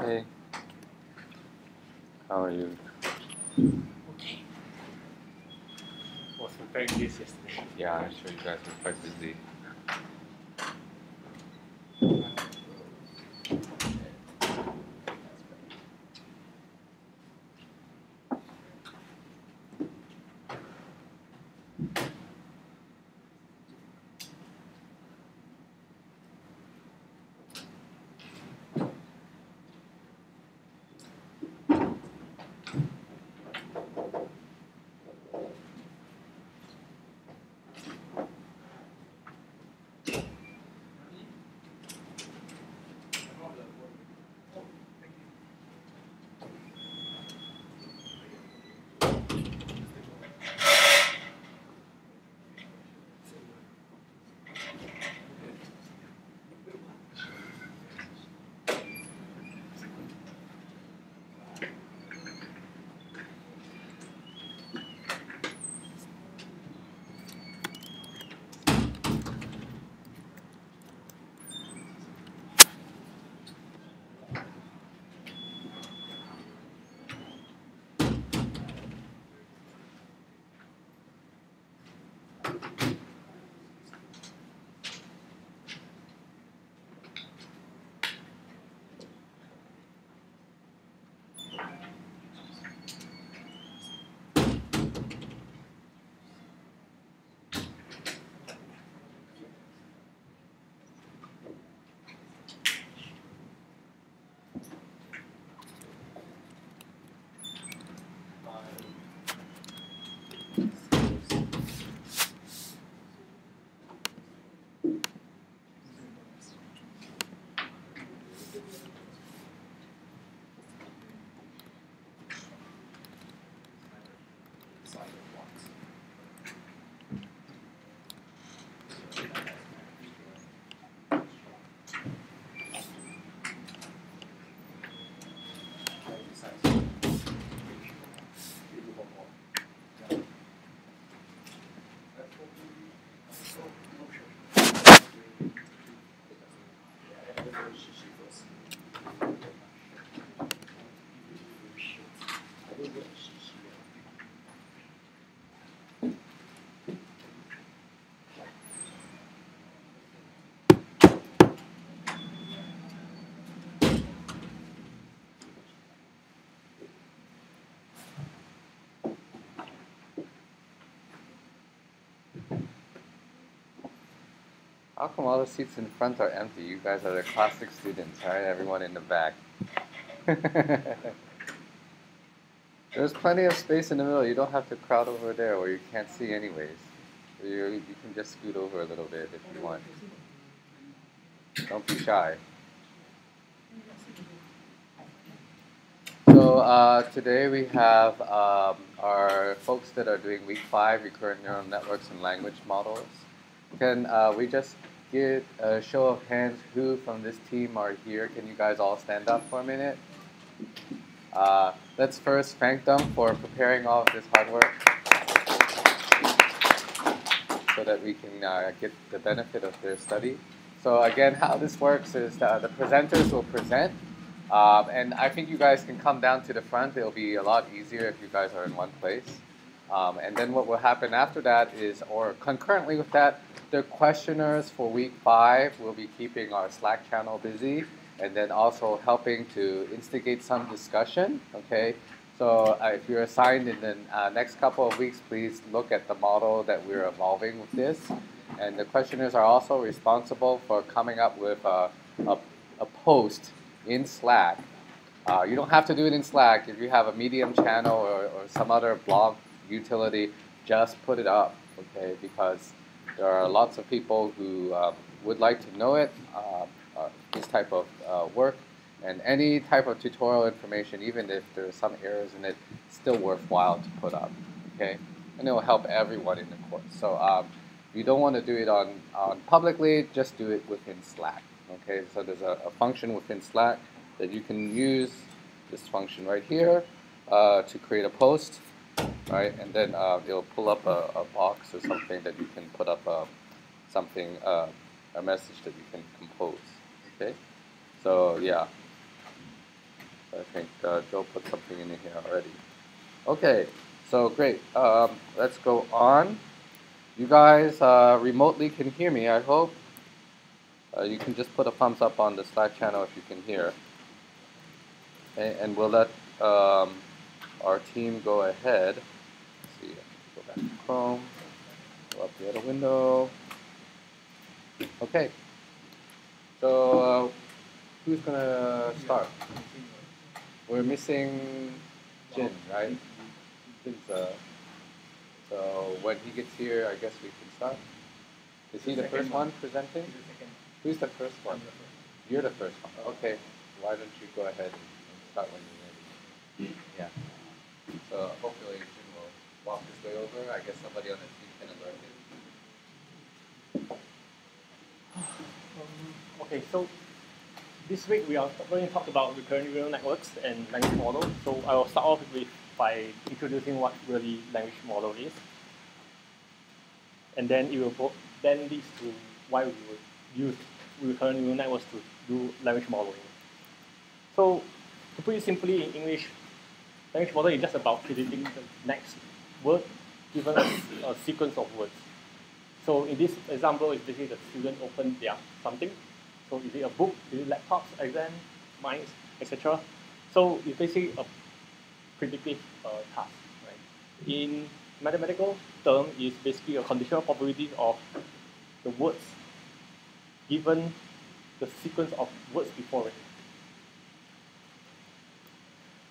Hey. How are you? Okay. Was very busy yesterday. Yeah, I'm sure you guys are quite busy. Harry Shishifos. How come all the seats in front are empty? You guys are the classic students, right? Everyone in the back. There's plenty of space in the middle. You don't have to crowd over there where you can't see anyways. You, you can just scoot over a little bit if you want. Don't be shy. So uh, today we have um, our folks that are doing week five, recurrent neural networks and language models. Can uh, we just get a show of hands who from this team are here? Can you guys all stand up for a minute? Uh, let's first thank them for preparing all of this hard work so that we can uh, get the benefit of their study. So again, how this works is that the presenters will present, um, and I think you guys can come down to the front. It'll be a lot easier if you guys are in one place. Um, and then what will happen after that is, or concurrently with that, the questioners for week five will be keeping our Slack channel busy and then also helping to instigate some discussion. Okay, so uh, if you're assigned in the uh, next couple of weeks, please look at the model that we're evolving with this. And the questioners are also responsible for coming up with a, a, a post in Slack. Uh, you don't have to do it in Slack. If you have a Medium channel or, or some other blog utility, just put it up, okay? Because there are lots of people who uh, would like to know it, uh, uh, this type of uh, work, and any type of tutorial information, even if there are some errors in it, still worthwhile to put up, okay? And it will help everyone in the course. So um, you don't want to do it on, on publicly, just do it within Slack, okay? So there's a, a function within Slack that you can use this function right here uh, to create a post right? And then uh, it'll pull up a, a, box or something that you can put up a, uh, something, uh, a message that you can compose, okay? So yeah. I think uh, Joe put something in here already. Okay, so great. Um, let's go on. You guys uh, remotely can hear me, I hope. Uh, you can just put a thumbs up on the Slack channel if you can hear. Okay, and we'll let um, our team go ahead. Let's see, go back to Chrome, go up the other window. Okay, so uh, who's gonna start? We're missing Jin, right? Jin's, uh, so when he gets here, I guess we can start. Is he the first one. one presenting? Who's the second? Who's the first one? You're the first one. Okay. Why don't you go ahead and start when you're ready? Yeah. So hopefully Jin will walk his way over. I guess somebody on the team can alert him. Um, okay, so this week we are going to talk about recurrent neural networks and language models. So I will start off with by introducing what really language model is, and then it will then leads to why we would use recurrent neural networks to do language modeling. So to put it simply in English, language model is just about predicting the next word given a, a sequence of words. So in this example, it's basically the student open their something. So is it a book, is it laptops, exam, minds, etc. So it's basically a predictive uh, task. Right? In mathematical term, it's basically a conditional probability of the words given the sequence of words before it.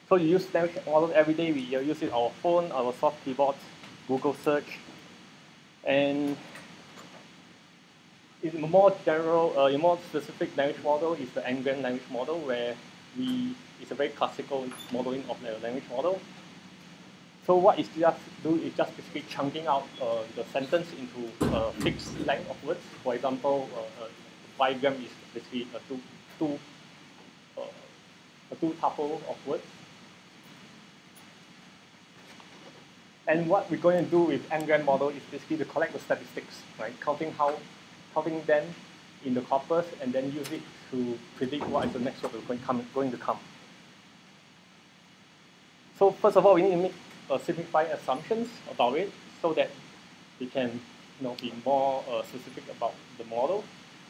So you use language models every day. We use it our phone, our soft keyboard, Google search, and in a more general, uh, in more specific language model is the N-gram language model, where we it's a very classical modeling of the language model. So what it just do is just basically chunking out uh, the sentence into a fixed length of words. For example, uh, uh, five gram is basically a two two uh, a two tuple of words. And what we're going to do with n-gram model is basically to collect the statistics, right? Counting how, counting them in the corpus and then use it to predict what is the next word going, going to come. So first of all, we need to make uh, simplified assumptions about it so that we can you know, be more uh, specific about the model.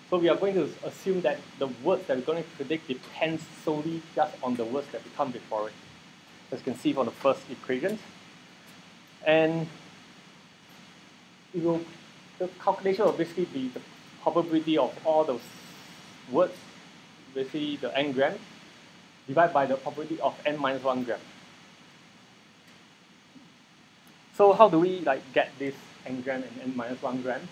So we are going to assume that the words that we're going to predict depends solely just on the words that come before it. As you can see from the first equation. And it will, the calculation will basically be the probability of all those words, basically the n gram, divided by the probability of n minus 1 gram. So how do we like get this n gram and n minus 1 gram?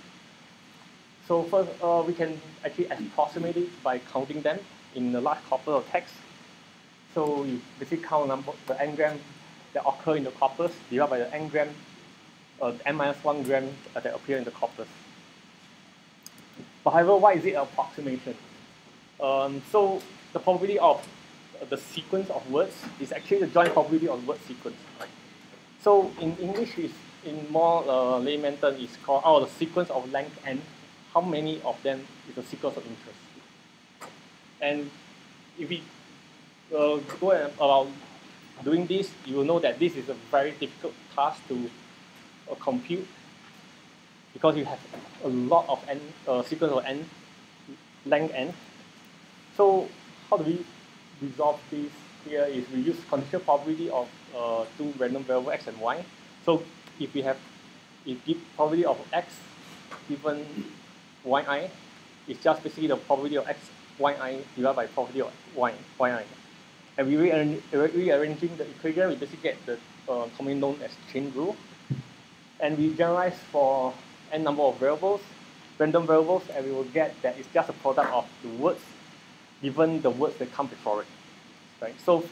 So first, uh, we can actually approximate it by counting them in a large corpus of text. So you basically count number, the n gram that occur in the corpus divided by the n gram, uh, n minus 1 gram uh, that appear in the corpus. But however, why is it an approximation? Um, so the probability of uh, the sequence of words is actually the joint probability of word sequence. So in English, is in more uh, layman term, is called oh, the sequence of length n. How many of them is a sequence of interest? And if we uh, go about doing this, you will know that this is a very difficult task to uh, compute because you have a lot of n uh, sequence of n length n. So how do we resolve this? Here is we use conditional probability of uh, two random variable x and y. So if we have if give probability of x given yi, it's just basically the probability of x yi divided by probability of y yi. And we rearrange, rearranging the equation, we basically get the uh, commonly known as chain rule. And we generalize for n number of variables, random variables, and we will get that it's just a product of the words given the words that come before it. Right? So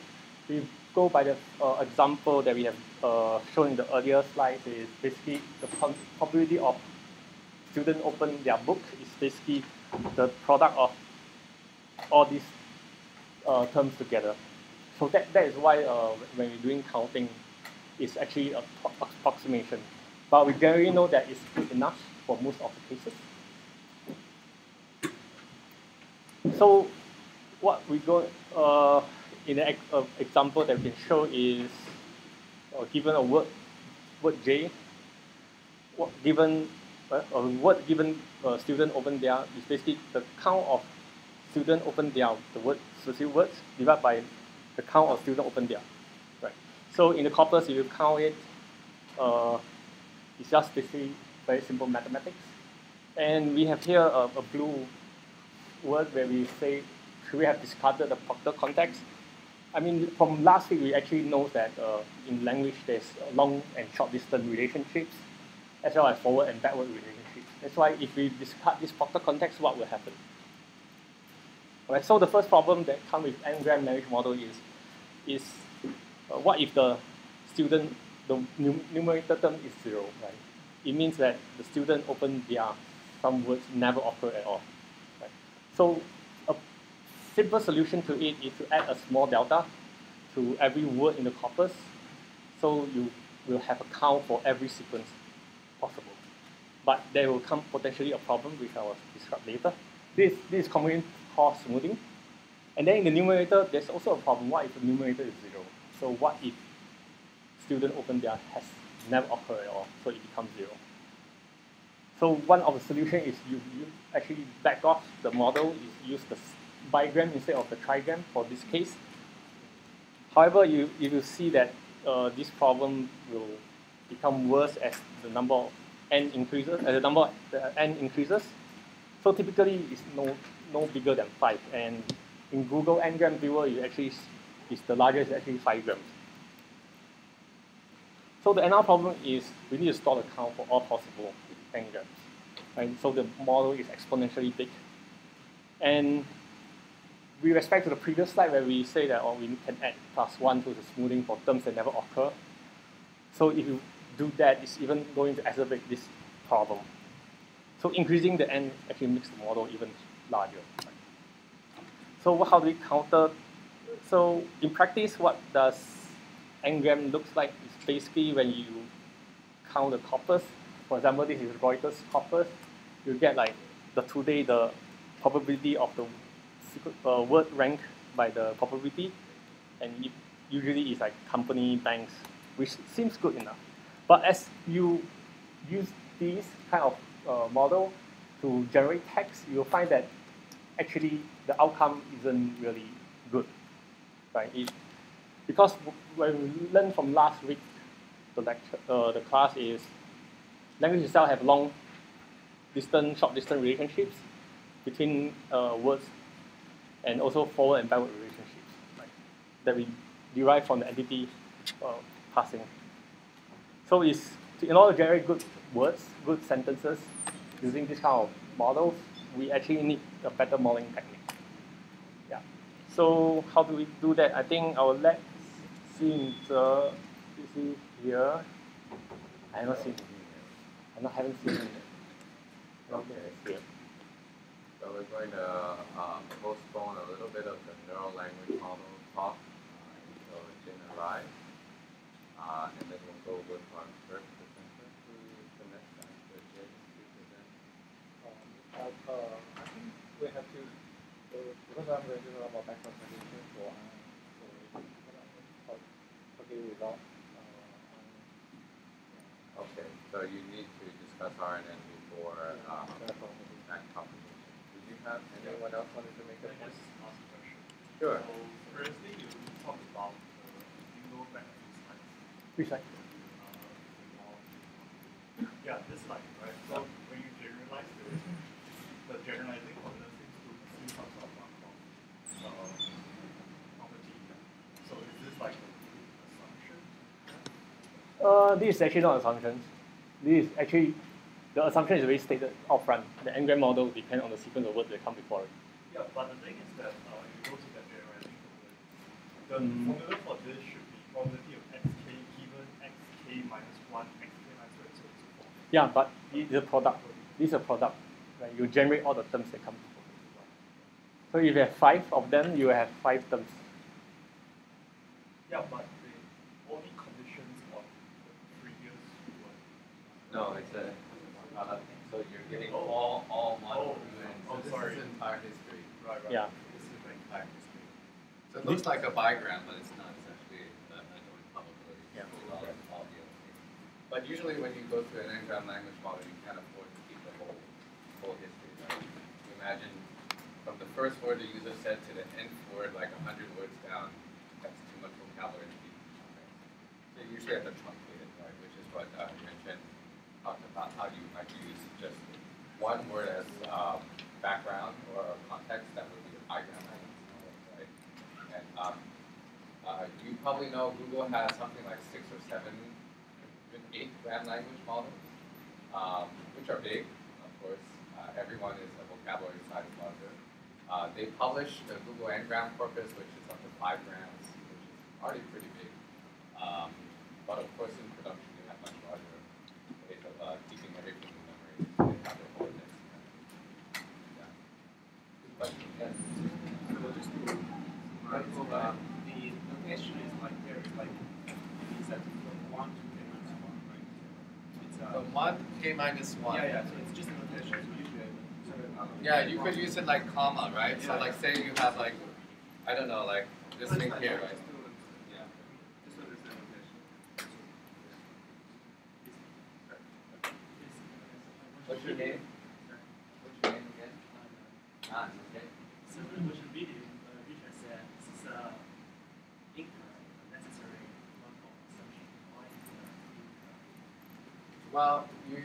we go by the uh, example that we have uh, shown in the earlier slides is basically the probability of student open their book is basically the product of all these uh, terms together. So that, that is why uh, when we're doing counting, it's actually a approximation. But we generally know that it's good enough for most of the cases. So what we go, uh, in an uh, example that we can show is uh, given a word, word J, what given uh, a word given a student open there is basically the count of student open there, the word specific words divided by the count of student open there. Right. So in the corpus, if you count it, uh, it's just basically very simple mathematics. And we have here a, a blue word where we say, we have discarded the Proctor context? I mean, from last week, we actually know that uh, in language, there's long and short distance relationships, as well as forward and backward relationships. That's why if we discard this Proctor context, what will happen? Right, so the first problem that comes with n-gram language model is, is uh, what if the student, the numerator term is zero, right? It means that the student open their some words never occur at all. Right? So a simple solution to it is to add a small delta to every word in the corpus. So you will have a count for every sequence possible. But there will come potentially a problem which I will describe later. This, this is commonly called smoothing. And then in the numerator, there's also a problem. What if the numerator is zero? So what if student open there has never occurred at all, so it becomes zero. So one of the solutions is you, you actually back off the model, is use the bigram instead of the trigram for this case. However, you, you will see that uh, this problem will become worse as the number of n increases, as the number of n increases. So typically, it's no no bigger than five, and in Google n-gram viewer, it actually is the largest, actually five grams. So the another problem is we need to store the count for all possible n-grams. Right? So the model is exponentially big. And with respect to the previous slide where we say that oh, we can add plus one to the smoothing for terms that never occur. So if you do that, it's even going to exacerbate this problem. So increasing the n actually makes the model even larger. So how do we counter? So in practice, what does n-gram looks like is basically when you count the corpus. For example, this is Reuters corpus. You get like the today the probability of the uh, word rank by the probability, and it usually is like company, banks, which seems good enough. But as you use this kind of uh, model to generate text, you'll find that actually the outcome isn't really good, right? It, because when we learned from last week, the lecture, uh, the class is language itself have long distance, short distance relationships between uh, words and also forward and backward relationships right, that we derive from the entity uh, passing. So it's, in order to generate good words, good sentences, using this kind of models, we actually need a better modeling technique. Yeah. So how do we do that? I think I will let Xin Zhe, you see here. I not seen him. I not haven't seen him yet. Okay. So we're going to uh, postpone a little bit of the neural language model talk uh, until Jin arrives. Uh, and then we'll go with our first presenter to the next time for Jin to present. Um, uh, I think we have to, uh, because I'm going to do about back presentation for, uh, for okay result. Uh, Okay, so you need to discuss RNN before um, that competition. Did you have anyone else wanted to make a Can point? just ask a question? Sure. So firstly, you talked about the single benefit slides. Which like, Uh, yeah, this slide, right? So when you generalize the, the generalizing formula seems to see some sort of uh, property. So is this like an assumption? Uh, this is actually not assumptions. This is actually, the assumption is already stated upfront. The n-gram model depends on the sequence of words that come before it. Yeah, but the thing is that uh, if you go to the generalizing the Mm. formula for this should be probability of xk given xk minus 1, xk minus 2, and so on and so forth. Yeah, but it's a product. This is a product. Right? You generate all the terms that come before. So if you have five of them, you have five terms. Yeah, but the only conditions of the previous one. No, it's a product. So you're getting all, all one Oh, through and oh, so this sorry. is entire history. Right, right. Yeah. This is the entire history. So it looks like a bigram, but it's not. It's actually a mental probability. Yeah. With all, all the other things. But usually when you go through an n-gram language model, you can't afford to keep the whole, whole history, right? You imagine from the first word the user said to the nth word, like 100 words down, that's too much vocabulary to keep in. So you usually have to truncate it, right? Which is what uh, Yuan talked about, how you might use just one word as um, background or context that would be a model, right? And um, uh, you probably know Google has something like six or seven, even eight gram language models, um, which are big, of course. Uh, everyone is a vocabulary size larger. Uh, they publish the Google Ngram corpus, which is up to five grams, which is already pretty big. Um, but of course, in production, k minus one. yeah, yeah. So it's just a notation. So Yeah, you could use it like comma, right? So Yeah. like say you have like, I don't know, like this thing here, right? it's still understand. Yeah. Just to understand notation. What's your name? What's your name again? Ah, okay. So what should be uh, Richard said, this is a incorrect, necessary one-off assumption. Why is it incorrect? Well, you,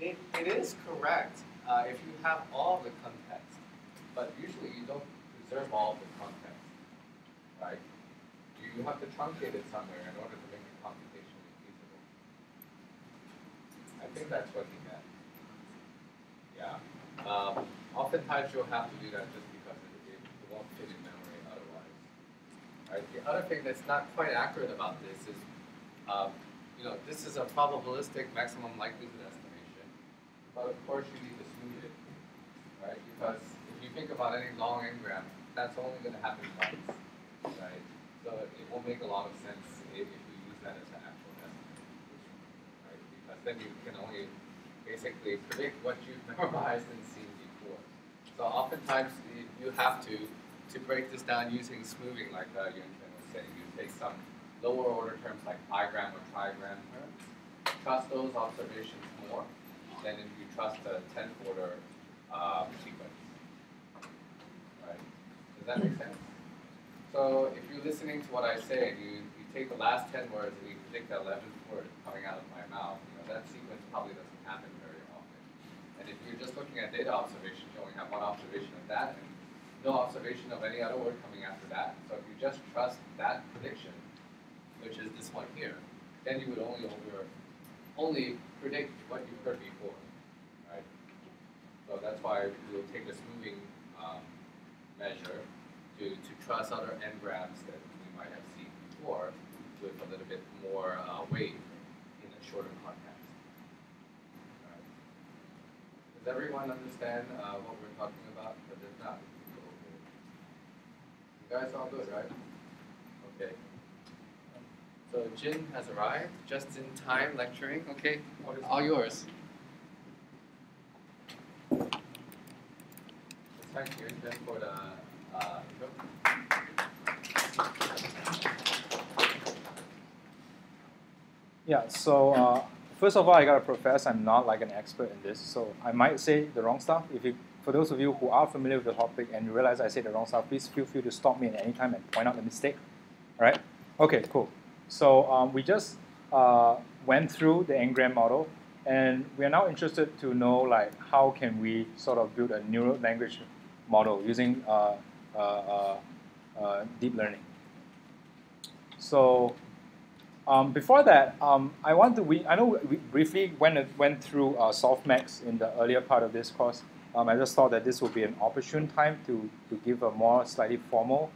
it, it is correct uh, if you have all the context, but usually you don't preserve all the context, right? You, have to truncate it somewhere in order to make it computationally feasible. I think that's what he meant. Yeah. Um, oftentimes you'll have to do that just because it, it, won't fit in memory otherwise. Right? The other thing that's not quite accurate about this is, um, you know, this is a probabilistic maximum likelihood estimation, but of course you need to smooth it, right? Because if you think about any long n-gram, that's only going to happen once, right? So it won't make a lot of sense if, if you use that as an actual estimate, right? Because then you can only basically predict what you've memorized and seen before. So oftentimes you, you have to to break this down using smoothing, like uh, Yun Chen was saying. You take some lower order terms like bigram or trigram terms, trust those observations more than if you trust a tenth order um, sequence. Right? Does that make sense? So if you're listening to what I say and you, you take the last ten words and you predict the eleventh word coming out of my mouth, you know, that sequence probably doesn't happen very often. And if you're just looking at data observation, you only have one observation of that and no observation of any other word coming after that. So if you just trust that prediction, which is this one here, then you would only over only predict what you've heard before, right? So that's why we'll take a smoothing um, measure to, to trust other n-grams that we might have seen before with a little bit more uh, weight in a shorter context. Alright. Does everyone understand uh, what we're talking about? But if not. You guys all good, right? Okay. So Jin has arrived, just in time lecturing. Okay, all yours. Thank you, Jin, for the uh. Yeah, so uh, first of all, I gotta profess I'm not like an expert in this, so I might say the wrong stuff. If you, for those of you who are familiar with the topic and you realize I say the wrong stuff, please feel free to stop me at any time and point out the mistake. All right? Okay, cool. So um, we just uh, went through the Ngram model, and we are now interested to know like how can we sort of build a neural language model using uh, uh, uh, uh, deep learning. So um, before that, um, I want to. We, I know we briefly went went through uh, softmax in the earlier part of this course. Um, I just thought that this would be an opportune time to, to give a more slightly formal,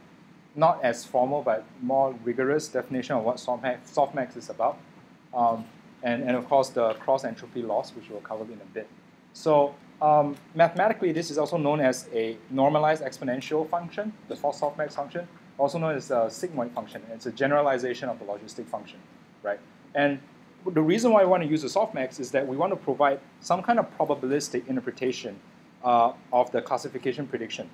not as formal but more rigorous definition of what softmax, is about, um, and and of course the cross entropy loss, which we'll cover in a bit. So um, mathematically, this is also known as a normalized exponential function, the softmax function also known as a sigmoid function. It's a generalization of the logistic function, right? And the reason why we want to use the softmax is that we want to provide some kind of probabilistic interpretation uh, of the classification prediction.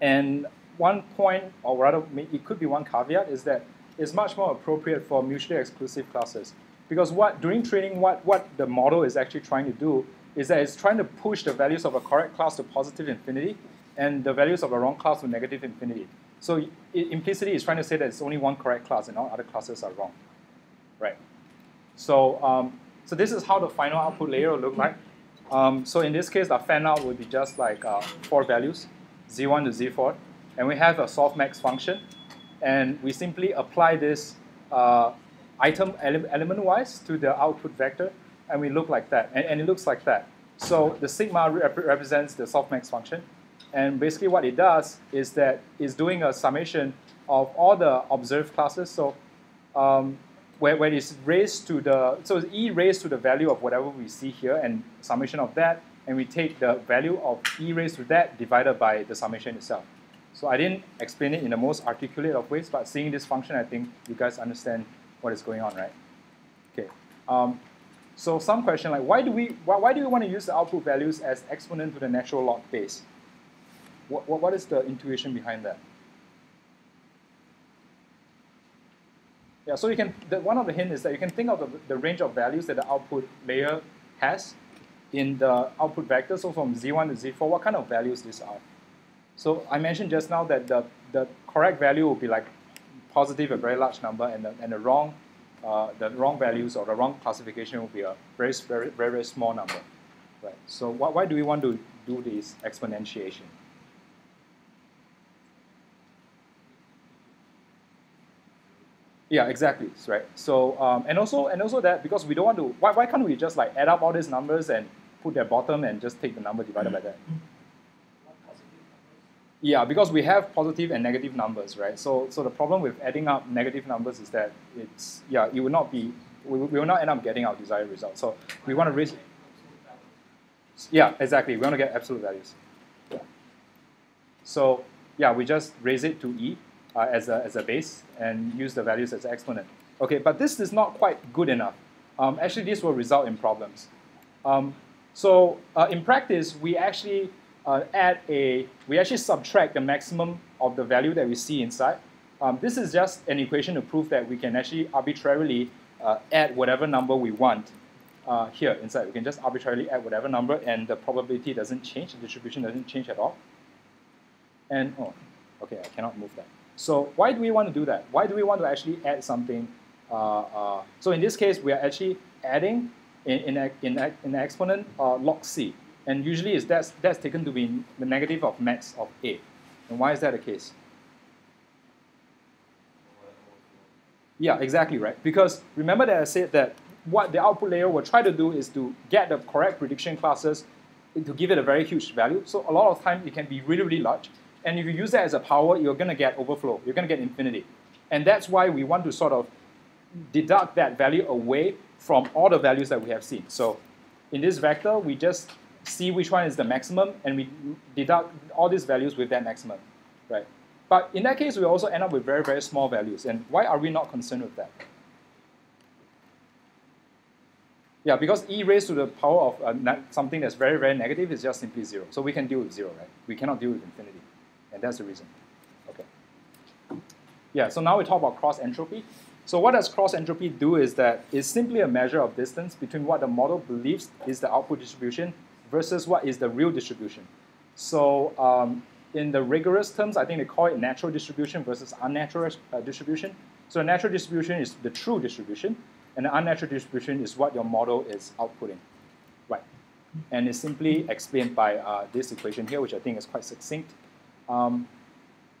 And one point, or rather, it could be one caveat, is that it's much more appropriate for mutually exclusive classes. Because what during training, what, what the model is actually trying to do is that it's trying to push the values of a correct class to positive infinity and the values of a wrong class to negative infinity. So it, implicitly, it's trying to say that it's only one correct class and all other classes are wrong, right? So, um, so this is how the final output layer will look like. Um, so in this case, the fan out would be just like uh, four values, z1 to z4, and we have a softmax function, and we simply apply this uh, item ele element-wise to the output vector, and we look like that, and, and it looks like that. So the sigma rep represents the softmax function, and basically what it does is that it's doing a summation of all the observed classes. So um, where, where it's raised to the, so e raised to the value of whatever we see here and summation of that, and we take the value of e raised to that divided by the summation itself. So I didn't explain it in the most articulate of ways, but seeing this function, I think you guys understand what is going on, right? Okay. Um, so some question like, why do we why, why do we want to use the output values as exponent to the natural log base? What, what, what is the intuition behind that? Yeah, so you can, the, one of the hints is that you can think of the, the range of values that the output layer has in the output vector. So from Z1 to Z4, what kind of values these are? So I mentioned just now that the, the correct value will be like positive, a very large number, and the, and the wrong uh, the wrong values or the wrong classification will be a very, very, very, very small number. Right. So why, why do we want to do this exponentiation? Yeah, exactly. Right. So um, and also and also that because we don't want to why, why can't we just like add up all these numbers and put their bottom and just take the number divided by that? Yeah, because we have positive and negative numbers, right? So so the problem with adding up negative numbers is that it's yeah, it will not be we, we will not end up getting our desired result. So we want to raise Yeah, exactly. We want to get absolute values. Yeah. So yeah, we just raise it to E uh, as, a, as a base and use the values as exponent. Okay, but this is not quite good enough. Um, actually, this will result in problems. Um, so uh, in practice, we actually uh, add a, we actually subtract the maximum of the value that we see inside. Um, this is just an equation to prove that we can actually arbitrarily uh, add whatever number we want uh, here inside. We can just arbitrarily add whatever number and the probability doesn't change, the distribution doesn't change at all. And, oh, okay, I cannot move that. So why do we want to do that? Why do we want to actually add something? Uh, uh, so in this case, we are actually adding in, in, in, in exponent uh, log c. And usually is that's, that's taken to be the negative of max of a. And why is that the case? Yeah, exactly right. Because remember that I said that what the output layer will try to do is to get the correct prediction classes to give it a very huge value. So a lot of time it can be really, really large. And if you use that as a power, you're going to get overflow. You're going to get infinity. And that's why we want to sort of deduct that value away from all the values that we have seen. So in this vector, we just see which one is the maximum, and we deduct all these values with that maximum, right? But in that case, we also end up with very, very small values. And why are we not concerned with that? Yeah, because e raised to the power of uh, something that's very, very negative is just simply zero. So we can deal with zero, right? We cannot deal with infinity. And that's the reason. Okay. Yeah, so now we talk about cross entropy. So what does cross entropy do is that it's simply a measure of distance between what the model believes is the output distribution versus what is the real distribution. So um, in the rigorous terms, I think they call it natural distribution versus unnatural uh, distribution. So natural distribution is the true distribution, and the unnatural distribution is what your model is outputting. Right. And it's simply explained by uh, this equation here, which I think is quite succinct. Um,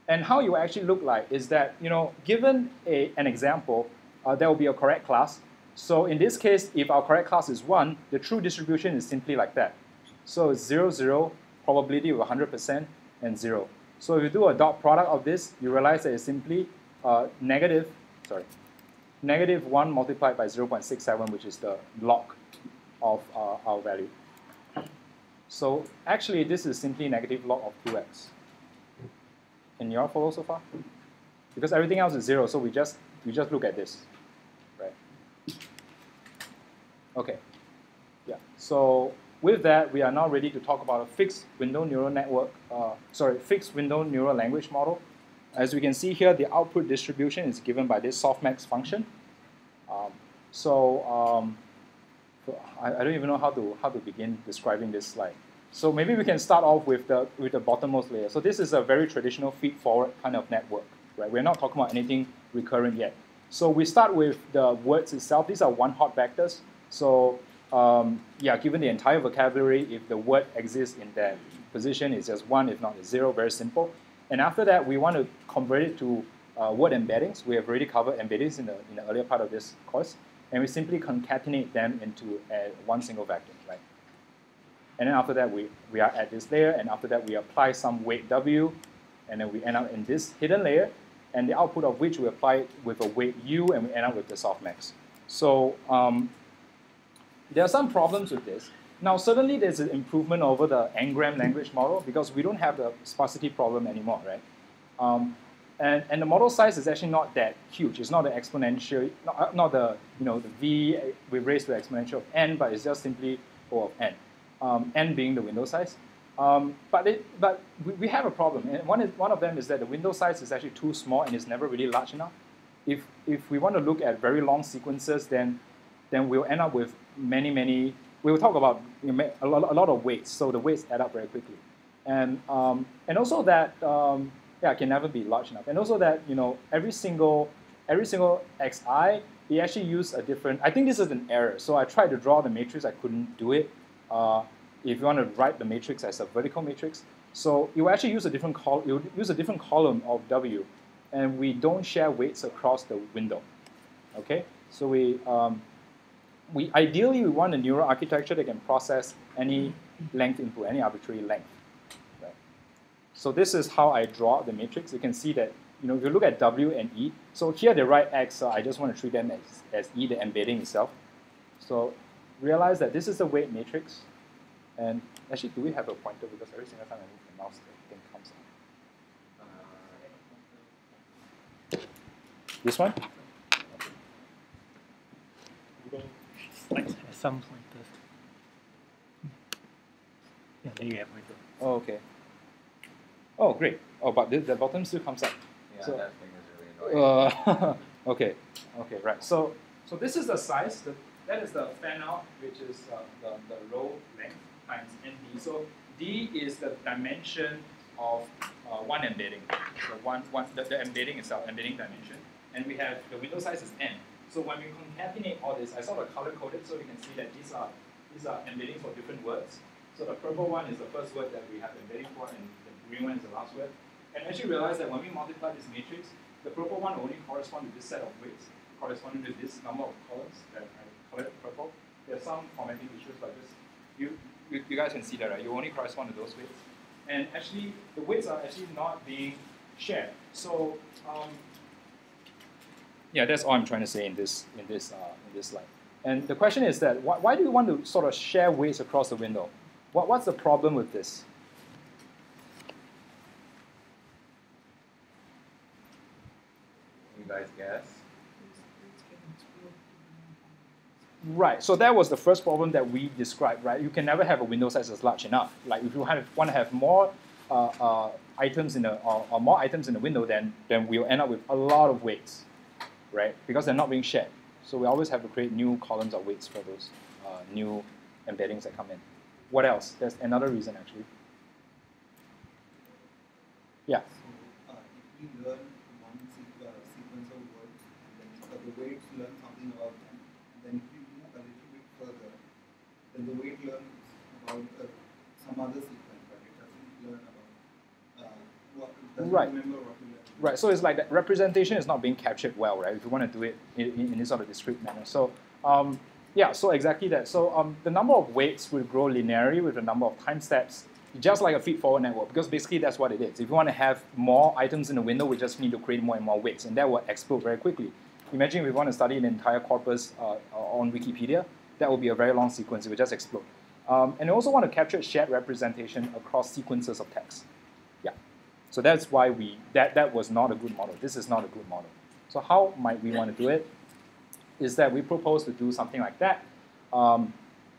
and how you actually look like is that, you know, given a, an example, uh, there will be a correct class. So in this case, if our correct class is 1, the true distribution is simply like that. So it's 0, 0, probability of 100%, and 0. So if you do a dot product of this, you realize that it's simply uh, negative, sorry, negative 1 multiplied by 0.67, which is the log of uh, our value. So actually, this is simply negative log of 2x. Can you all follow so far? Because everything else is zero, so we just we just look at this, right? Okay, yeah. So with that, we are now ready to talk about a fixed window neural network, uh, sorry, fixed window neural language model. As we can see here, the output distribution is given by this softmax function. Um, so um, I, I, don't even know how to how to begin describing this slide. So maybe we can start off with the with the bottommost layer. So this is a very traditional feed-forward kind of network, right? We're not talking about anything recurrent yet. So we start with the words itself. These are one-hot vectors. So um, yeah, given the entire vocabulary, if the word exists in that position, it's just one, if not zero, very simple. And after that, we want to convert it to uh, word embeddings. We have already covered embeddings in the, in the earlier part of this course. And we simply concatenate them into uh, one single vector, right? And then after that, we, we are at this layer, and after that, we apply some weight W, and then we end up in this hidden layer, and the output of which we apply it with a weight U, and we end up with the softmax. So um, there are some problems with this. Now, certainly there's an improvement over the n-gram language model because we don't have the sparsity problem anymore, right? Um, and, and the model size is actually not that huge. It's not the exponential, not, uh, not the, you know, the v we raised to the exponential of n, but it's just simply O of n, um, n being the window size. Um, but it, but we, we have a problem, and one, is, one of them is that the window size is actually too small and it's never really large enough. If, if we want to look at very long sequences, then, then we'll end up with many, many, we will talk about you know, a, lot, a lot of weights, so the weights add up very quickly. And, um, and also that, um, yeah, can never be large enough. And also that, you know, every single, every single xi, we actually use a different, I think this is an error. So I tried to draw the matrix, I couldn't do it. Uh, if you want to write the matrix as a vertical matrix, so you actually use a different col you use a different column of W, and we don't share weights across the window. Okay, so we um, we ideally we want a neural architecture that can process any length input, any arbitrary length. Right? So this is how I draw the matrix. You can see that you know if you look at W and E, so here the right X, uh, I just want to treat them as, as E, the embedding itself. So realize that this is a weight matrix. And actually, do we have a pointer? Because every single time I move the mouse, the thing comes up. This one? Like at some pointers. Yeah, there you have pointer. Oh, okay. Oh, great. Oh, but the, the bottom still comes up. Yeah, So- that thing is really annoying. Uh, okay, okay, right. So, so this is the size. The, that is the fan out, which is uh, the, the row length times nd. So d is the dimension of uh, one embedding. So one, one the, the embedding itself, embedding dimension, and we have the window size is n. So when we concatenate all this, I sort of color coded so you can see that these are these are embeddings for different words. So the purple one is the first word that we have embedding for, and the green one is the last word. And actually realize that when we multiply this matrix, the purple one only corresponds to this set of weights, corresponding to this number of columns that I colored purple. There are some formatting issues, but just you, you, you guys can see that, right? You only correspond to those weights. And actually, the weights are actually not being shared. So, um, yeah, that's all I'm trying to say in this in this uh, in this slide. And the question is that why, why do you want to sort of share weights across the window? What, what's the problem with this? You guys guess? Right. So that was the first problem that we described. Right. You can never have a window size that's large enough. Like if you have, want to have more uh, uh, items in the or, or more items in the window, then then we'll end up with a lot of weights, right? Because they're not being shared. So we always have to create new columns of weights for those uh, new embeddings that come in. What else? There's another reason actually. Yeah. So, uh, if we learn one sequ- uh, sequence of words, then the weights learn something about them. And then if we move a little bit further, then the weight learns about uh, some other sequence, but it doesn't learn about uh, what, it doesn't Right. remember what. Right, so it's like that representation is not being captured well, right? If you want to do it in, in, this sort of discrete manner. So, um, yeah, so exactly that. So um, the number of weights will grow linearly with the number of time steps, just like a feed-forward network, because basically that's what it is. If you want to have more items in the window, we just need to create more and more weights, and that will explode very quickly. Imagine if we want to study an entire corpus uh, on Wikipedia, that would be a very long sequence. It would just explode. Um, and we also want to capture shared representation across sequences of text. So that's why we that that was not a good model. This is not a good model. So how might we want to do it? Is that we propose to do something like that. Um,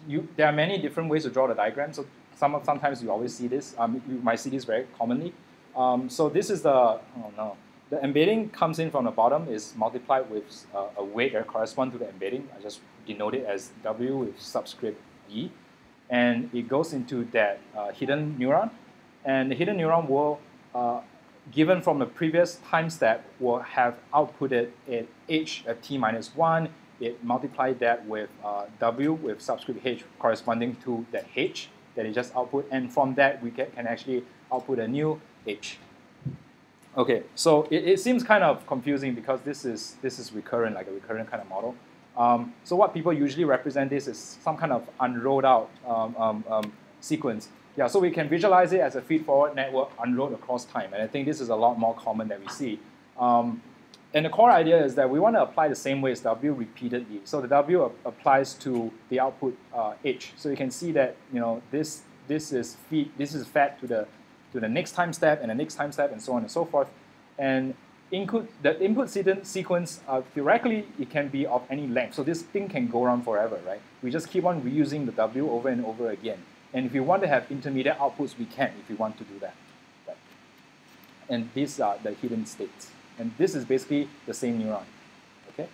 you, there are many different ways to draw the diagram. So some, sometimes you always see this. Um, you might see this very commonly. Um, so this is the, oh no, the embedding comes in from the bottom is multiplied with uh, a weight that corresponds to the embedding. I just denote it as W with subscript E. And it goes into that uh, hidden neuron. And the hidden neuron will, uh, given from the previous time step, will have outputted at h at t minus 1. It multiplied that with uh, W with subscript h corresponding to that h that it just output. And from that, we can actually output a new h. Okay, so it, it seems kind of confusing because this is this is recurrent, like a recurrent kind of model. Um, so what people usually represent this is some kind of unrolled out um, um, um, sequence. Yeah, so we can visualize it as a feed-forward network unrolled across time, and I think this is a lot more common that we see. Um, and the core idea is that we want to apply the same way as W repeatedly. So the W applies to the output uh, H. So you can see that you know this this is feed this is fed to the to the next time step and the next time step and so on and so forth. And input, the input sequence, uh, theoretically, it can be of any length. So this thing can go on forever, right? We just keep on reusing the W over and over again. And if you want to have intermediate outputs, we can if you want to do that. Right? And these are the hidden states. And this is basically the same neuron. Okay?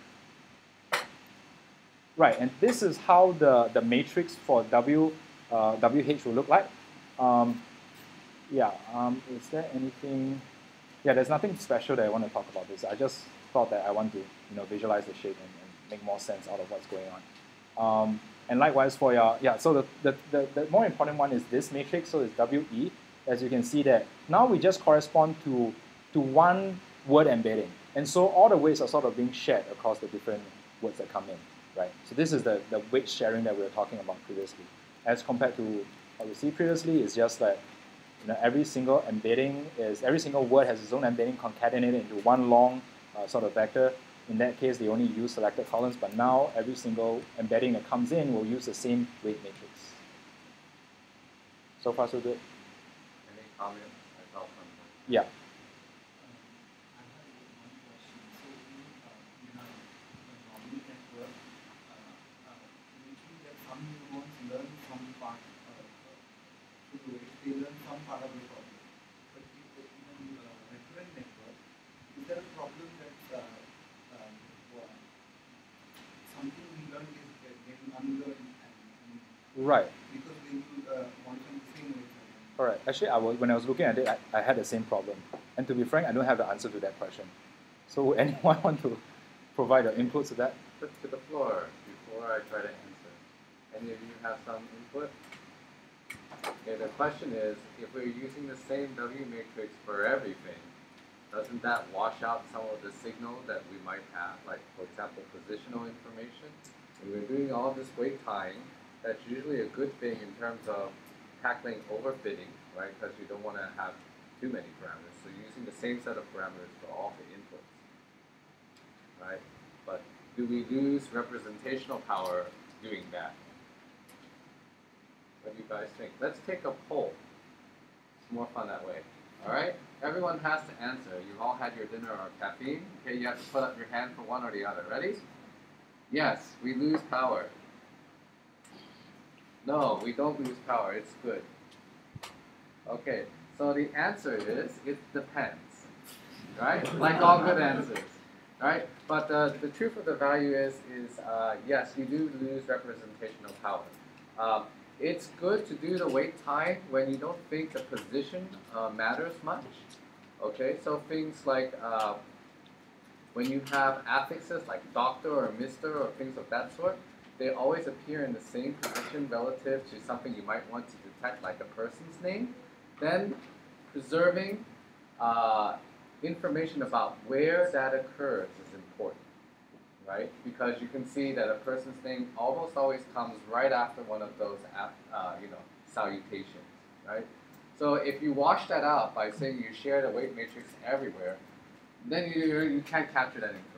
Right, and this is how the, the matrix for W, uh, WH will look like. Um, yeah, um, is there anything? Yeah, there's nothing special that I want to talk about this. I just thought that I want to you know visualize the shape and, and make more sense out of what's going on. Um, and likewise for your yeah, so the, the, the, the more important one is this matrix. So it's WE. As you can see that now we just correspond to to one word embedding, and so all the weights are sort of being shared across the different words that come in, right? So this is the the weight sharing that we were talking about previously, as compared to what we see previously it's just that you know, every single embedding is every single word has its own embedding concatenated into one long uh, sort of vector. In that case, they only use selected columns, but now every single embedding that comes in will use the same weight matrix. So far, so good. Any comments? Yeah. they learn some part of the problem. But if in a recurrent network, is there a problem that uh, um, well, something we learn is getting unlearned and, and right because they will uh, function the same way. All right. Actually, I was, when I was looking at it, I, I had the same problem. And to be frank, I don't have the answer to that question. So would anyone want to provide your input to that? Put to the floor before I try to answer. Any of you have some input? Okay, the question is, if we're using the same W matrix for everything, doesn't that wash out some of the signal that we might have, like, for example, positional information? When we're doing all this weight tying, that's usually a good thing in terms of tackling overfitting, right? Because you don't want to have too many parameters. So using the same set of parameters for all the inputs, right? But do we lose representational power doing that? What do you guys think? Let's take a poll. It's more fun that way. All right? Everyone has to answer. You've all had your dinner or caffeine. Okay, you have to put up your hand for one or the other. Ready? Yes, we lose power. No, we don't lose power. It's good. Okay, so the answer is it depends. Right? Like all good answers. Right? But uh, the truth of the value is, is uh, yes, you do lose representational power. Um, it's good to do the weight tie when you don't think the position uh, matters much. Okay, so things like uh, when you have affixes like doctor or mister or things of that sort, they always appear in the same position relative to something you might want to detect, like a person's name. Then preserving uh, information about where that occurs is important right? Because you can see that a person's name almost always comes right after one of those, uh, you know, salutations, right? So if you wash that out by saying you share the weight matrix everywhere, then you, you can't capture that information.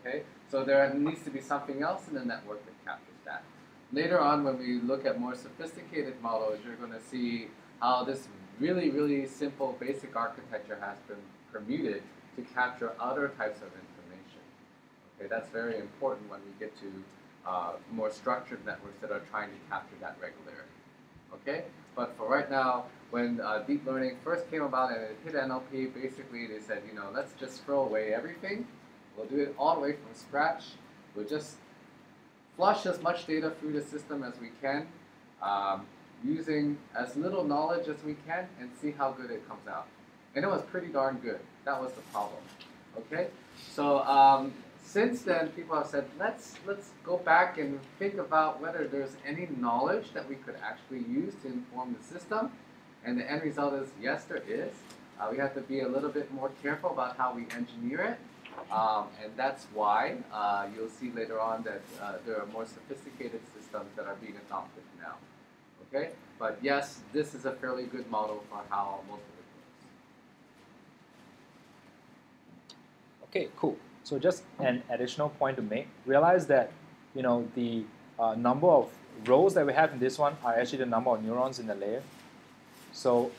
Okay? So there needs to be something else in the network that captures that. Later on, when we look at more sophisticated models, you're going to see how this really, really simple basic architecture has been permuted to capture other types of information. Okay, that's very important when we get to uh, more structured networks that are trying to capture that regularity. Okay, but for right now, when uh, deep learning first came about and it hit NLP, basically they said, you know, let's just throw away everything. We'll do it all the way from scratch. We'll just flush as much data through the system as we can, um, using as little knowledge as we can, and see how good it comes out. And it was pretty darn good. That was the problem. Okay, so um, since then, people have said, let's let's go back and think about whether there's any knowledge that we could actually use to inform the system. And the end result is yes, there is. Uh, we have to be a little bit more careful about how we engineer it. Um, and that's why uh, you'll see later on that uh, there are more sophisticated systems that are being adopted now. Okay? But yes, this is a fairly good model for how most of it works. Okay, cool. So just an additional point to make. Realize that you know the uh, number of rows that we have in this one are actually the number of neurons in the layer. So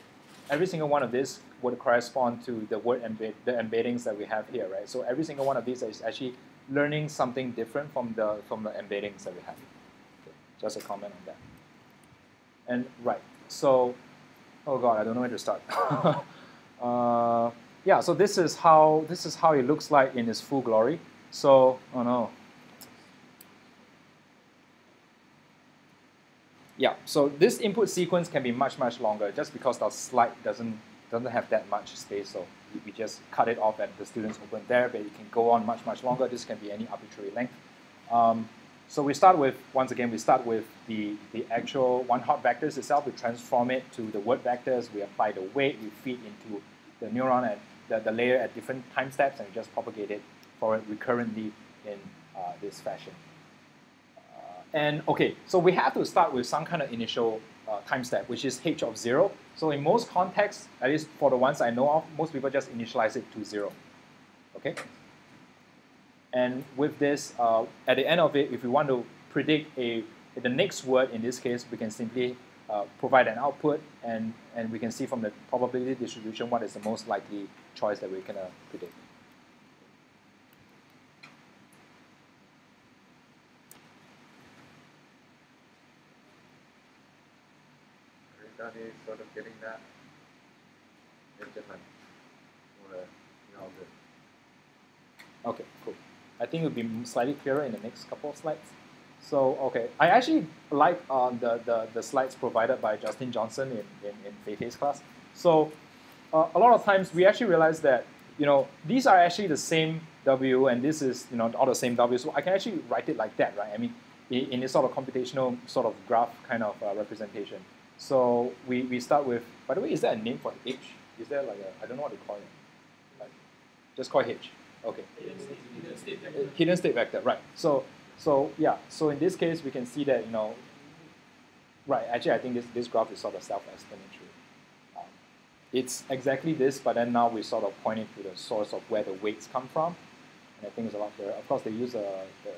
every single one of these would correspond to the word embed, the embeddings that we have here, right? So every single one of these is actually learning something different from the from the embeddings that we have. Okay, just a comment on that. And right, so oh god, I don't know where to start. uh, yeah, so this is how this is how it looks like in its full glory. So oh no. Yeah, so this input sequence can be much much longer just because the slide doesn't doesn't have that much space. So we, just cut it off at the students open there, but it can go on much much longer. This can be any arbitrary length. Um, so we start with, once again, we start with the, the actual one-hot vectors itself. We transform it to the word vectors. We apply the weight. We feed into the neuron at the, the layer at different time steps and we just propagate it forward recurrently in uh, this fashion. Uh, and okay, so we have to start with some kind of initial uh, time step, which is h of 0. So in most contexts, at least for the ones I know of, most people just initialize it to 0. Okay? And with this, uh, at the end of it, if we want to predict a the next word, in this case, we can simply uh, provide an output, and, and we can see from the probability distribution what is the most likely choice that we can uh, predict. Sort of getting that? Okay, cool. I think it'll be slightly clearer in the next couple of slides. So, okay, I actually like um, the, the, the slides provided by Justin Johnson in, in, in Fei-Fei's class. So, uh, a lot of times we actually realize that, you know, these are actually the same W and this is, you know, all the same W. So I can actually write it like that, right? I mean, in, in this sort of computational sort of graph kind of uh, representation. So we, we start with, by the way, is there a name for H? Is there like a, I don't know what to call it. Like, just call it H. Okay. Hidden state, hidden state vector. hidden state vector, right. So, so yeah, so in this case, we can see that, you know, right, actually, I think this, this graph is sort of self-explanatory. Um, it's exactly this, but then now we're sort of pointing to the source of where the weights come from. And I think it's a lot clearer. Of course, they use uh, the,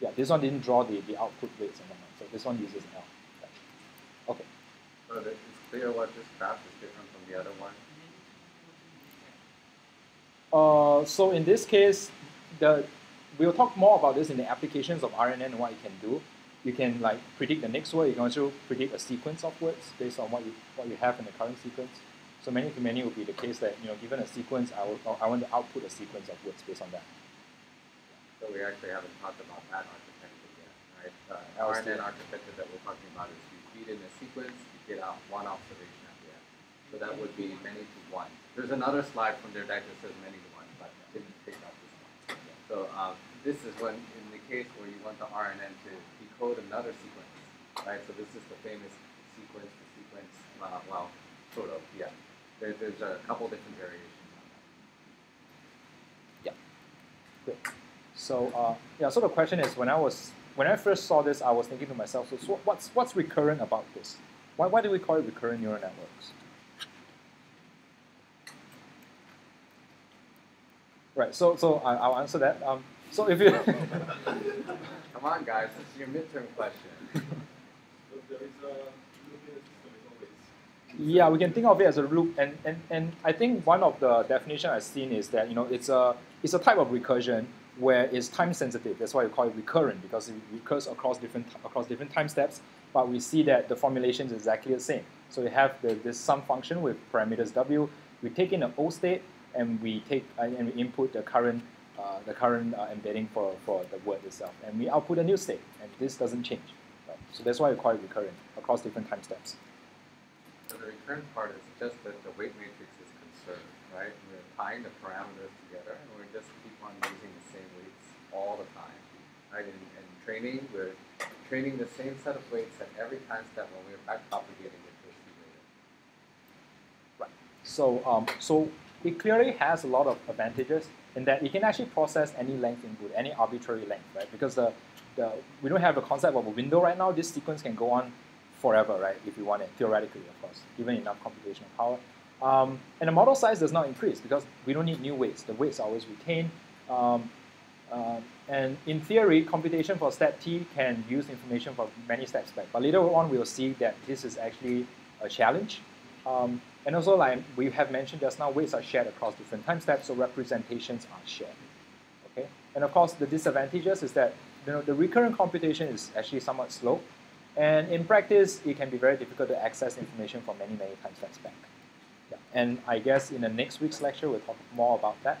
yeah, this one didn't draw the, the output weights and whatnot, so this one uses L. So that it's clear what this graph is different from the other one. Uh, so in this case, the we'll talk more about this in the applications of RNN and what it can do. You can like predict the next word. You can also predict a sequence of words based on what you what you have in the current sequence. So many to many will be the case that you know, given a sequence, I will, I want to output a sequence of words based on that. So we actually haven't talked about that architecture yet, right? The That RNN architecture that we're talking about is you feed in a sequence, get out one observation at the end. So that would be many to one. There's another slide from their deck that says many to one, but didn't take out this one. So um, this is when, in the case where you want the RNN to decode another sequence, right? So this is the famous sequence to sequence, uh, well, sort of, yeah. There, there's a couple different variations on that. Yeah. Good. So uh, yeah, so the question is, when I was when I first saw this, I was thinking to myself, so, so what's what's recurrent about this? Why why do we call it recurrent neural networks? Right. So so I, I'll answer that. Um, so if you Come on, guys, this is your midterm question. So there is a loop in the system is always. Yeah, we can think of it as a loop, and, and, and I think one of the definition I've seen is that you know it's a it's a type of recursion where it's time sensitive. That's why we call it recurrent because it recurs across different across different time steps. But we see that the formulation is exactly the same. So we have the, this sum function with parameters w. We take in an old state and we take uh, and we input the current uh, the current uh, embedding for, for the word itself, and we output a new state, and this doesn't change. Right? So that's why we call it recurrent across different time steps. So the recurrent part is just that the weight matrix is conserved, right? We're tying the parameters together, and we just keep on using the same weights all the time, right? In, in training, we're training the same set of weights at every time step when we're backpropagating it to a C Right. So, um, so it clearly has a lot of advantages in that it can actually process any length input, any arbitrary length, right? Because the, the we don't have a concept of a window right now. This sequence can go on forever, right? If you want it, theoretically, of course, given enough computational power. Um, and the model size does not increase because we don't need new weights. The weights are always retained. Um, uh, and in theory, computation for step t can use information from many steps back. But later on, we'll see that this is actually a challenge. Um, and also, like we have mentioned just now, weights are shared across different time steps, so representations are shared. Okay, and of course, the disadvantages is that you know the recurrent computation is actually somewhat slow, and in practice, it can be very difficult to access information from many many time steps back. Yeah. And I guess in the next week's lecture, we'll talk more about that.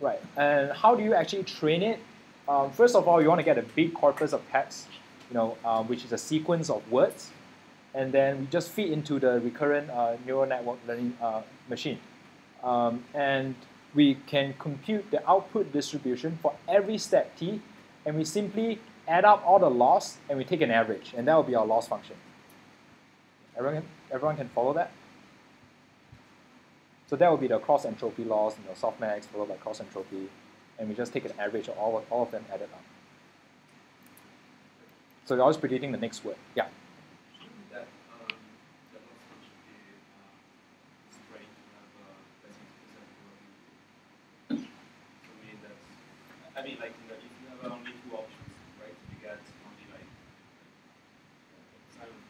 Right, and how do you actually train it? Um, first of all, you want to get a big corpus of text, you know, um, which is a sequence of words and then we just feed into the recurrent uh, neural network learning uh, machine. Um, and we can compute the output distribution for every step t, and we simply add up all the loss, and we take an average, and that will be our loss function. Everyone everyone can follow that? So that will be the cross entropy loss, you know, softmax followed by cross entropy, and we just take an average of all of, all of them added up. So you're always predicting the next word. Yeah. I mean, like, if you have only two options, right, you get only like epsilon,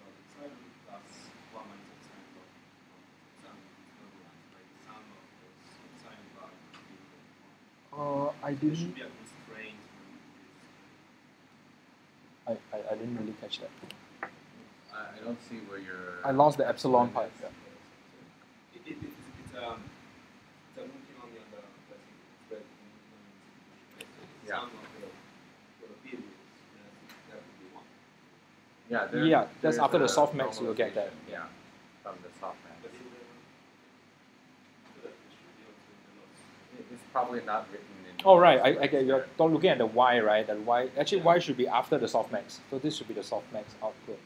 epsilon plus one minus epsilon dot epsilon like sum of those epsilon bar. Uh, I There didn't. should be a constraint I, I, I didn't really catch that. I, I don't see where you're. I lost the epsilon part. this. It, it, it's, it's, um, it's a multi-only on the spread multi-only right? So it's Yeah. sum of the, for the periods, that, that would be one. Yeah, there, Yeah, that's after the a softmax you'll get that. Yeah, from the softmax. But it, so that it should be also in the loss. It- It's probably not written in. Oh right, I, I get you're looking at the y right. That y actually y should be after the softmax. So this should be the softmax output.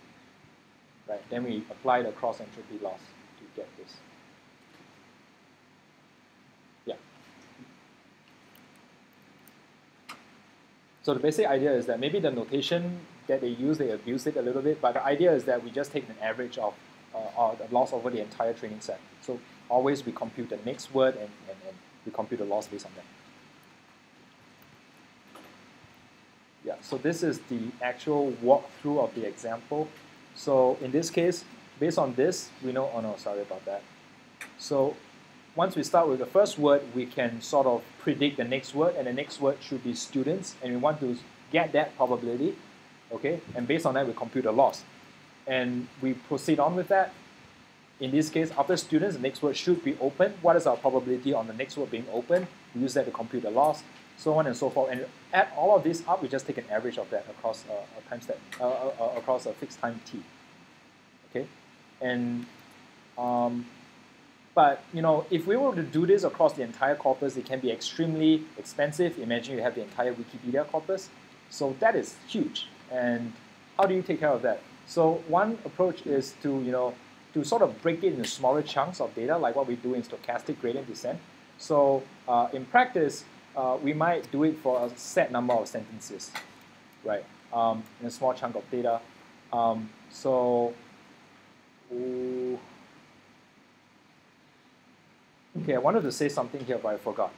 Right. Then we apply the cross entropy loss to get this. Yeah. So the basic idea is that maybe the notation that they use they abuse it a little bit, but the idea is that we just take an average of uh, uh, the loss over the entire training set. So always we compute the next word and, and, and we compute the loss based on that. Yeah, so this is the actual walkthrough of the example. So in this case, based on this, we know, oh no, sorry about that. So once we start with the first word, we can sort of predict the next word, and the next word should be students, and we want to get that probability, okay? And based on that, we compute the loss. And we proceed on with that. In this case, after students, the next word should be open. What is our probability on the next word being open? We use that to compute the loss, so on and so forth. And add all of this up, we just take an average of that across uh, a time step, uh, uh, across a fixed time t. Okay, and um, but you know, if we were to do this across the entire corpus, it can be extremely expensive. Imagine you have the entire Wikipedia corpus, so that is huge. And how do you take care of that? So one approach is to you know to sort of break it into smaller chunks of data, like what we do in stochastic gradient descent. So uh, in practice, uh, we might do it for a set number of sentences, right? Um, in a small chunk of data. Um, so, okay, I wanted to say something here, but I forgot.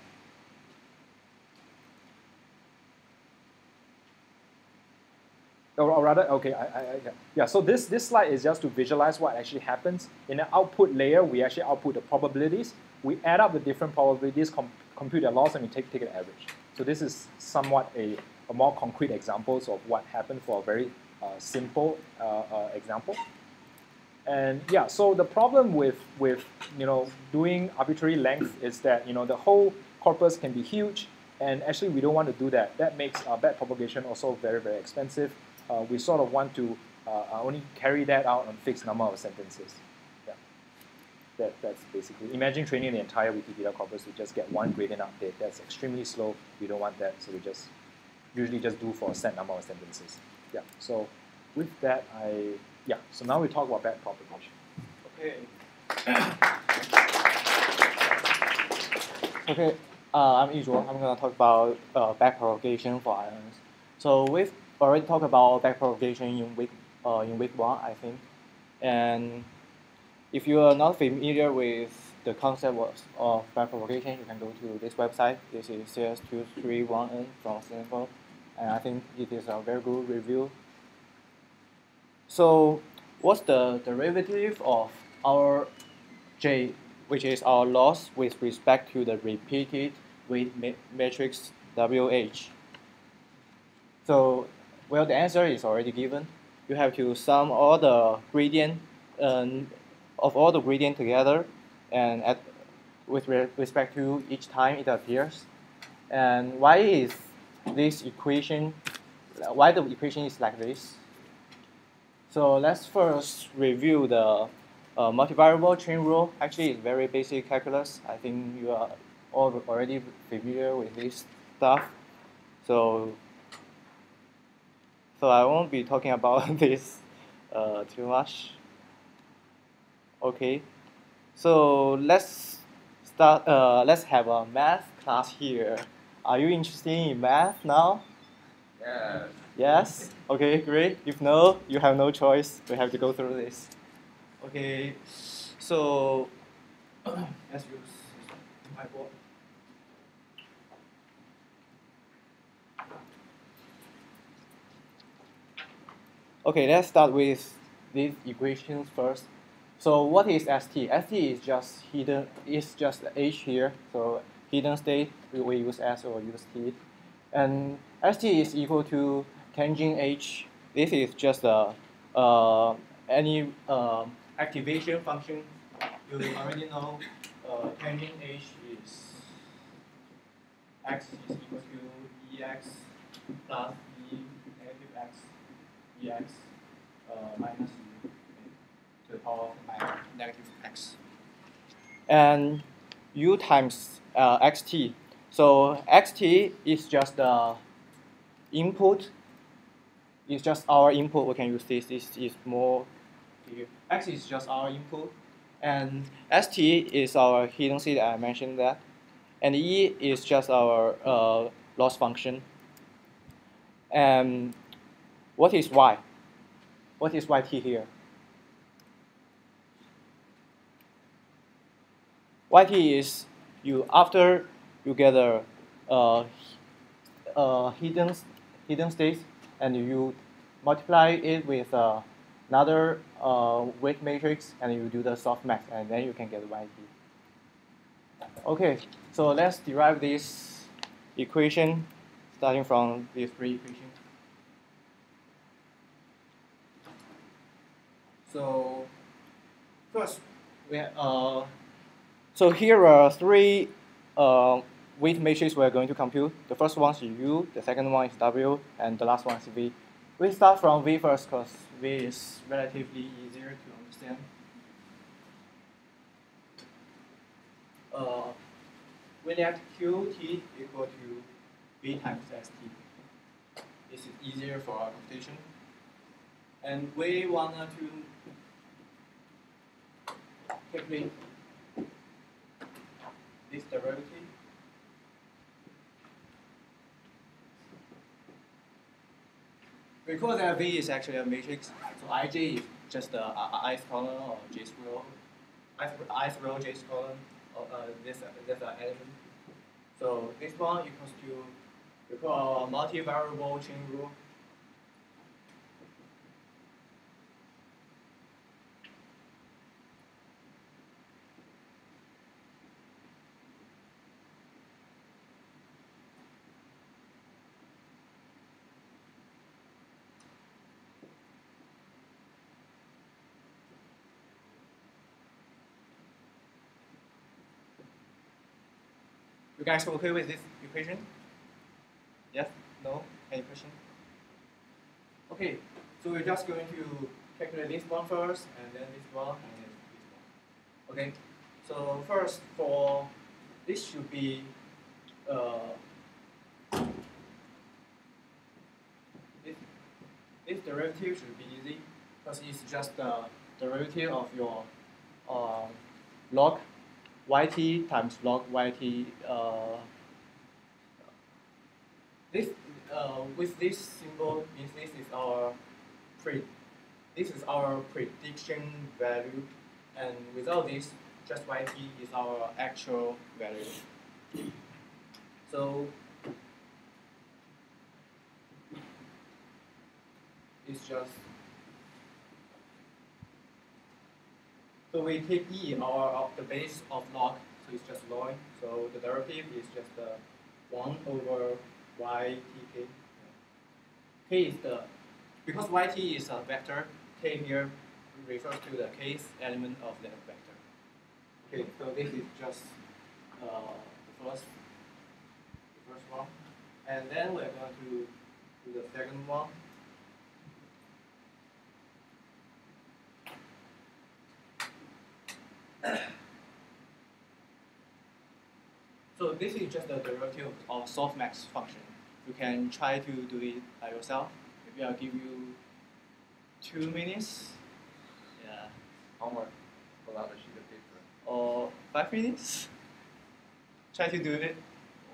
Or, or rather, okay, I, I, I, yeah, so this, this slide is just to visualize what actually happens. In the output layer, we actually output the probabilities. We add up the different probabilities, compute their loss, and we take, take an average. So this is somewhat a, a more concrete examples of what happened for a very uh, simple uh, uh, example. And yeah, so the problem with, with you know, doing arbitrary length is that you know, the whole corpus can be huge, and actually, we don't want to do that. That makes uh, back propagation also very, very expensive. Uh, we sort of want to uh, only carry that out on fixed number of sentences. Yeah. That, that's basically, imagine training the entire Wikipedia corpus to just get one gradient update. That's extremely slow. We don't want that, so we just usually just do for a set number of sentences. Yeah, so with that, I, yeah, so now we talk about back propagation. Okay. okay, uh, I'm Yizhuo. I'm going to talk about uh, backpropagation for ions. So we've already talked about backpropagation in week uh, in week one, I think. And if you are not familiar with the concept of, of backpropagation, you can go to this website. This is CS231N from Stanford, and I think it is a very good review. So, what's the derivative of our J, which is our loss with respect to the repeated weight matrix WH. So, well, the answer is already given. You have to sum all the gradient um, of all the gradient together, and at with re respect to each time it appears. And why is this equation? Why the equation is like this? So let's first review the uh, multivariable chain rule. Actually, it's very basic calculus. I think you are all already familiar with this stuff. So, so I won't be talking about this uh, too much. Okay, so let's start. Uh, let's have a math class here. Are you interested in math now? Yes. Yes. Okay, great. If no, you have no choice. We have to go through this. Okay, so let's use my board. Okay, let's start with these equations first. So what is ST? ST is just hidden, is just H here. So hidden state, we use S or use T. And ST is equal to tangent H. This is just a, uh, any uh, activation function. You already know uh, tangent H is x is equal to Ex plus E negative X dx uh, minus the power of negative x. And u times uh, xt. So xt is just the input. It's just our input. We can use this. This is more. X is just our input, and st is our hidden state. I mentioned that, and e is just our uh, loss function. And what is y? What is yt here? Yt is you after you get a hidden hidden state and you multiply it with uh, another uh, weight matrix and you do the softmax and then you can get yt. Okay, so let's derive this equation starting from these three equations. So first, we uh, so here are three uh, weight matrices we're going to compute. The first one is U, the second one is W, and the last one is V. We start from V first because V is relatively easier to understand. Uh, we let QT equal to V times ST. This is easier for our computation. And we want to quickly this derivative. Recall that V is actually a matrix, so ij is just the uh, ith column or jth row, ith row jth column or uh, this uh, this uh, element. So this one equals to recall our multivariable chain rule. You guys okay with this equation? Yes? No? Any question? Okay, so we're just going to calculate this one first, and then this one, and then this one. Okay, so first for this should be uh, this, this derivative should be easy because it's just the derivative of your uh, log yt times log yt. Uh, this uh, with this symbol means this is our pre. This is our prediction value, and without this, just yt is our actual value. So it's just so we take e our of the base of log, so it's just log. So the derivative is just uh, one over y t k. K is the because yt is a vector. K here refers to the kth element of that vector. Okay, so this is just uh, the first the first one, and then we're going to do the second one. So this is just the derivative of softmax function. You can try to do it by yourself. Maybe I'll give you two minutes. Yeah. Homework. Pull out a sheet of paper. Or five minutes. Try to do it.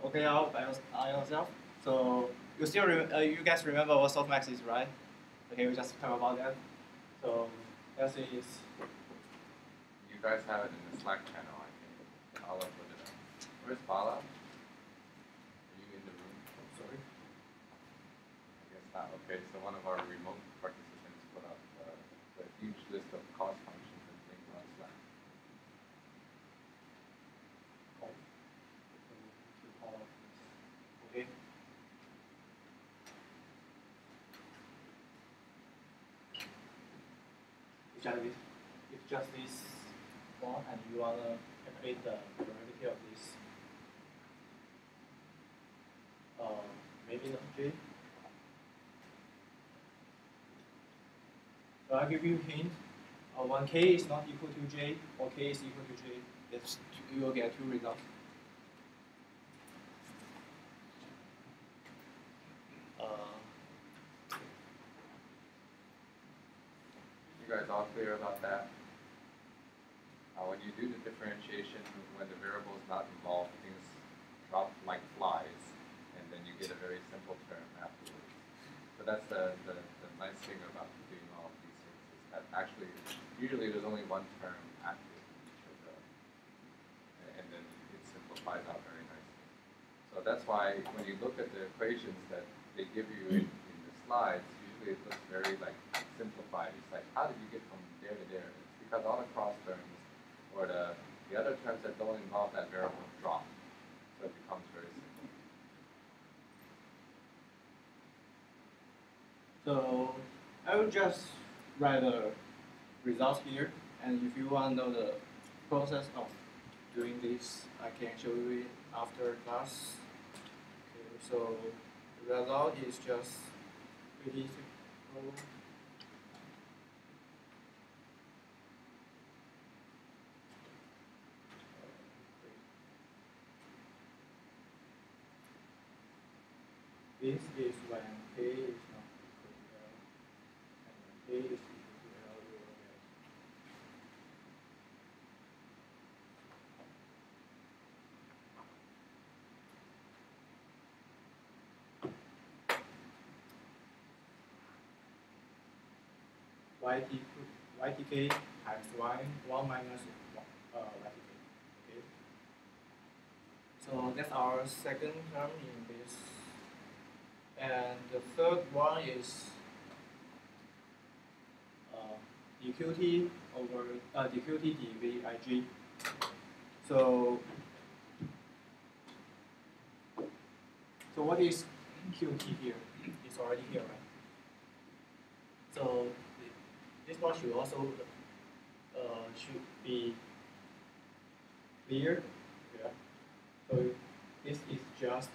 Okay, out by by yourself. So you still re- uh, you guys remember what softmax is, right? Okay, we just talk about that. So that is guys have it in the Slack channel, I think. I'll upload it up. Where's Bala? Are you in the room? sorry. I guess not. Okay, so one of our remote participants put up uh, the huge list of cost functions and things on Slack. Okay. It's just this, it's just this and you wanna calculate the derivative of this. Uh, maybe not J. So I'll give you a hint. Uh, when k is not equal to j, or k is equal to j, it's, you will get two results. Uh, You guys all clear about that? Uh, when you do the differentiation, when the variable is not involved, things drop like flies, and then you get a very simple term afterwards. So that's the, the, the nice thing about doing all of these things is that actually, usually there's only one term active in each of the, and then it simplifies out very nicely. So that's why when you look at the equations that they give you in, in the slides, usually it looks very like simplified. It's like, how did you get from there to there? It's because all the cross terms or the, the other terms that don't involve that variable drop. So it becomes very simple. So I will just write the results here, and if you want to know the process of doing this, I can show you it after class. Okay, so the result is just pretty simple. This is when k is not equal to L, and when k is equal to L, you will get yt ytk times y 1 minus uh, ytk. Okay. So that's our second term in this and the third one is uh, dqt over uh, dqt dvig. So, so what is qt here? It's already here, right? So this one should also uh, should be clear. Yeah. So this is just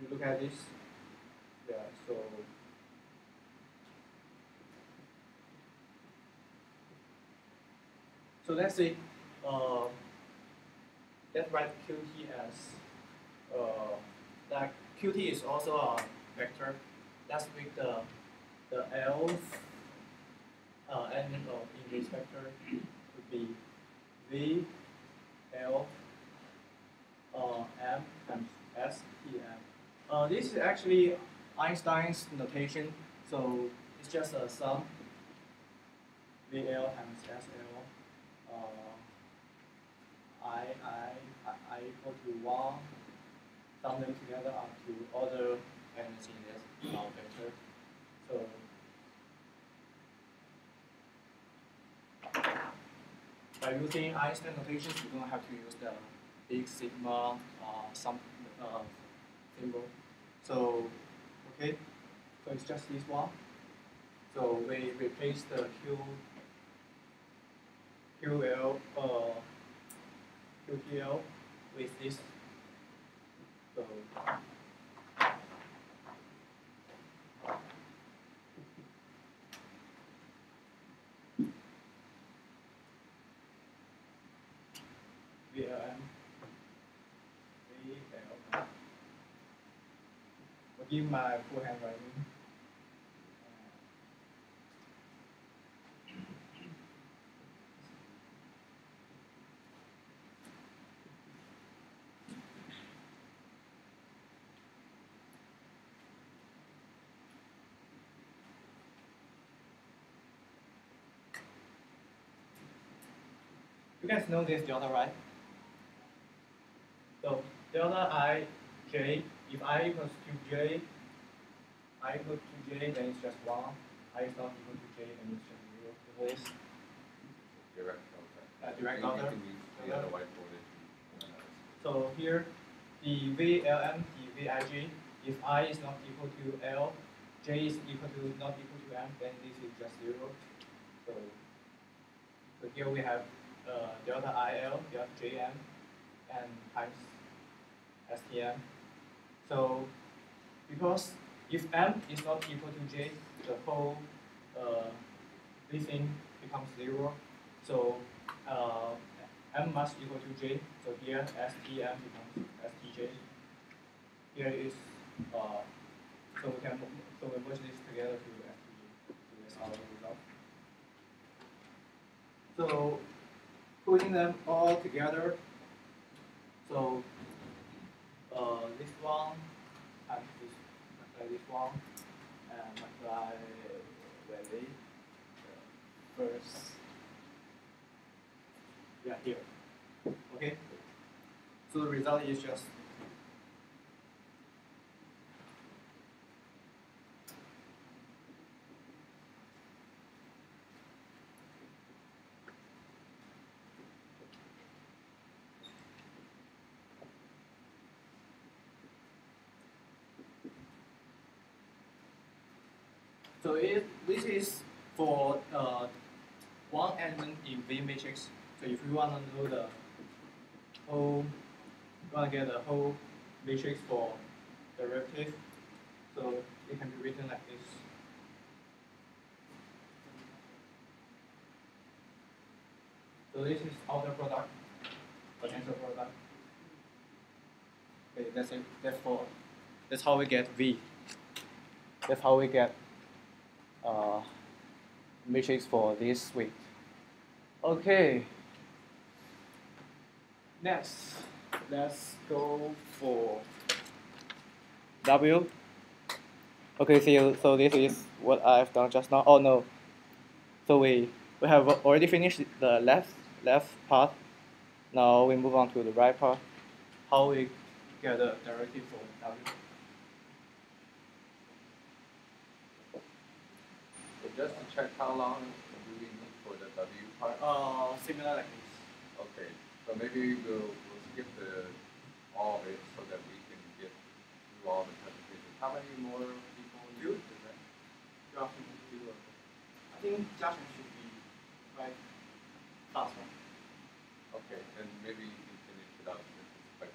you look at this. Yeah, so so let's say uh, let's write qt as uh, that qt is also a vector. Let's make the the else uh, element of in this vector would be v l uh, m times s t m. Uh, this is actually Einstein's notation, so it's just a sum VL times SL. Uh, I, I, I, I equal to 1, sum them together up to other elements in this vector. So by using Einstein notations, you don't have to use the big sigma uh, sum uh, symbol. So, okay, so it's just this one. So we replace the Q, QL, uh, QTL with this. So, VLM, VLM. I'll give my full handwriting. You guys know this delta, right? So the delta i j, if i equals to j, i equals to j, then it's just 1. i is not equal to j, then it's just 0. So this Direct filter. Uh, direct You- you filter. can use the other whiteboard So here, the VLM, the VIG, if I is not equal to L, J is equal to not equal to M, then this is just zero. So, so here we have uh, delta IL, delta JM, and times STM. So, because if M is not equal to J, the whole uh, this thing becomes zero. So uh, m must equal to j. So here stm becomes stj. Here is uh, so we can so we merge this together to stj. So that's our result. So putting them all together. So uh, this one times this multiply this one and multiply with the first yeah, here. Okay? So the result is just So this is for uh, one element in V matrix. So if you want to know the whole, you want to get the whole matrix for derivative, so it can be written like this. So this is outer product, potential product. Okay, that's it. That's for. That's how we get V. That's how we get uh, matrix for this week. Okay. Next, let's go for W. Okay, so, so this is what I've done just now. Oh no. So we we have already finished the left left part. Now we move on to the right part. How we get the derivative for W. just to check how long do we need for the W part? Uh, similar like this. Okay, so maybe we'll, we'll skip the, all of it so that we can get through all the presentations. How many more people need to present? Joshua should do. I think Joshua should be right fast one. Okay, and maybe you can finish it up since it's quite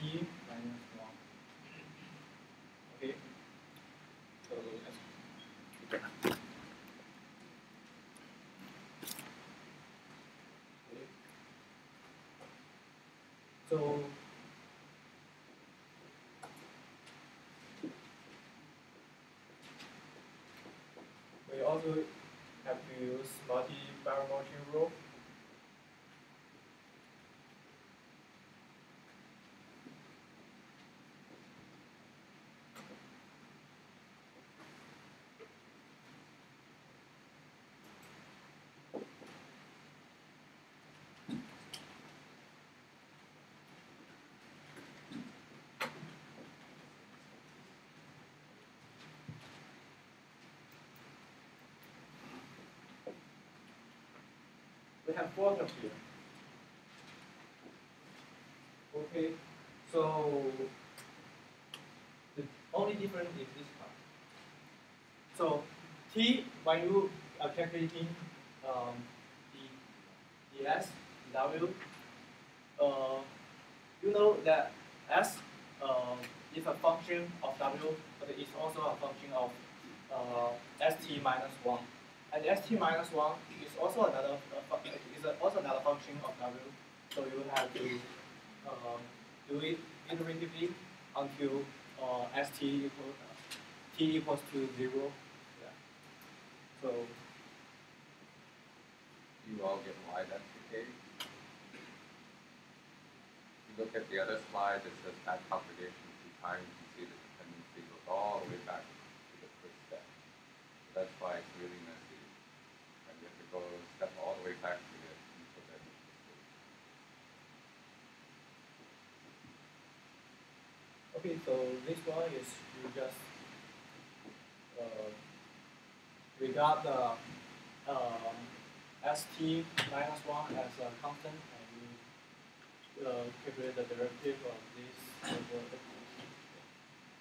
st minus 1. Okay. So let's Okay. So we also have to use multi-barometry rule. We have four terms here. Okay, so the only difference is this part. So T, when you are calculating um, the, the S, W, uh, you know that S uh, is a function of W, but it's also a function of uh, ST minus 1. And st minus 1 is also another uh, is also another function of w. So you have to um, do it iteratively until uh, st equals t equals to 0. Yeah. So You all get the case. If you look at the other slide, it says that propagation through time, you can see the dependency goes all the way back to the first step. That's why it's really messy. And you have to go step all the way back to get into the okay, so this one is you just uh, regard the um, st minus 1 as a constant and you uh, calculate the derivative of this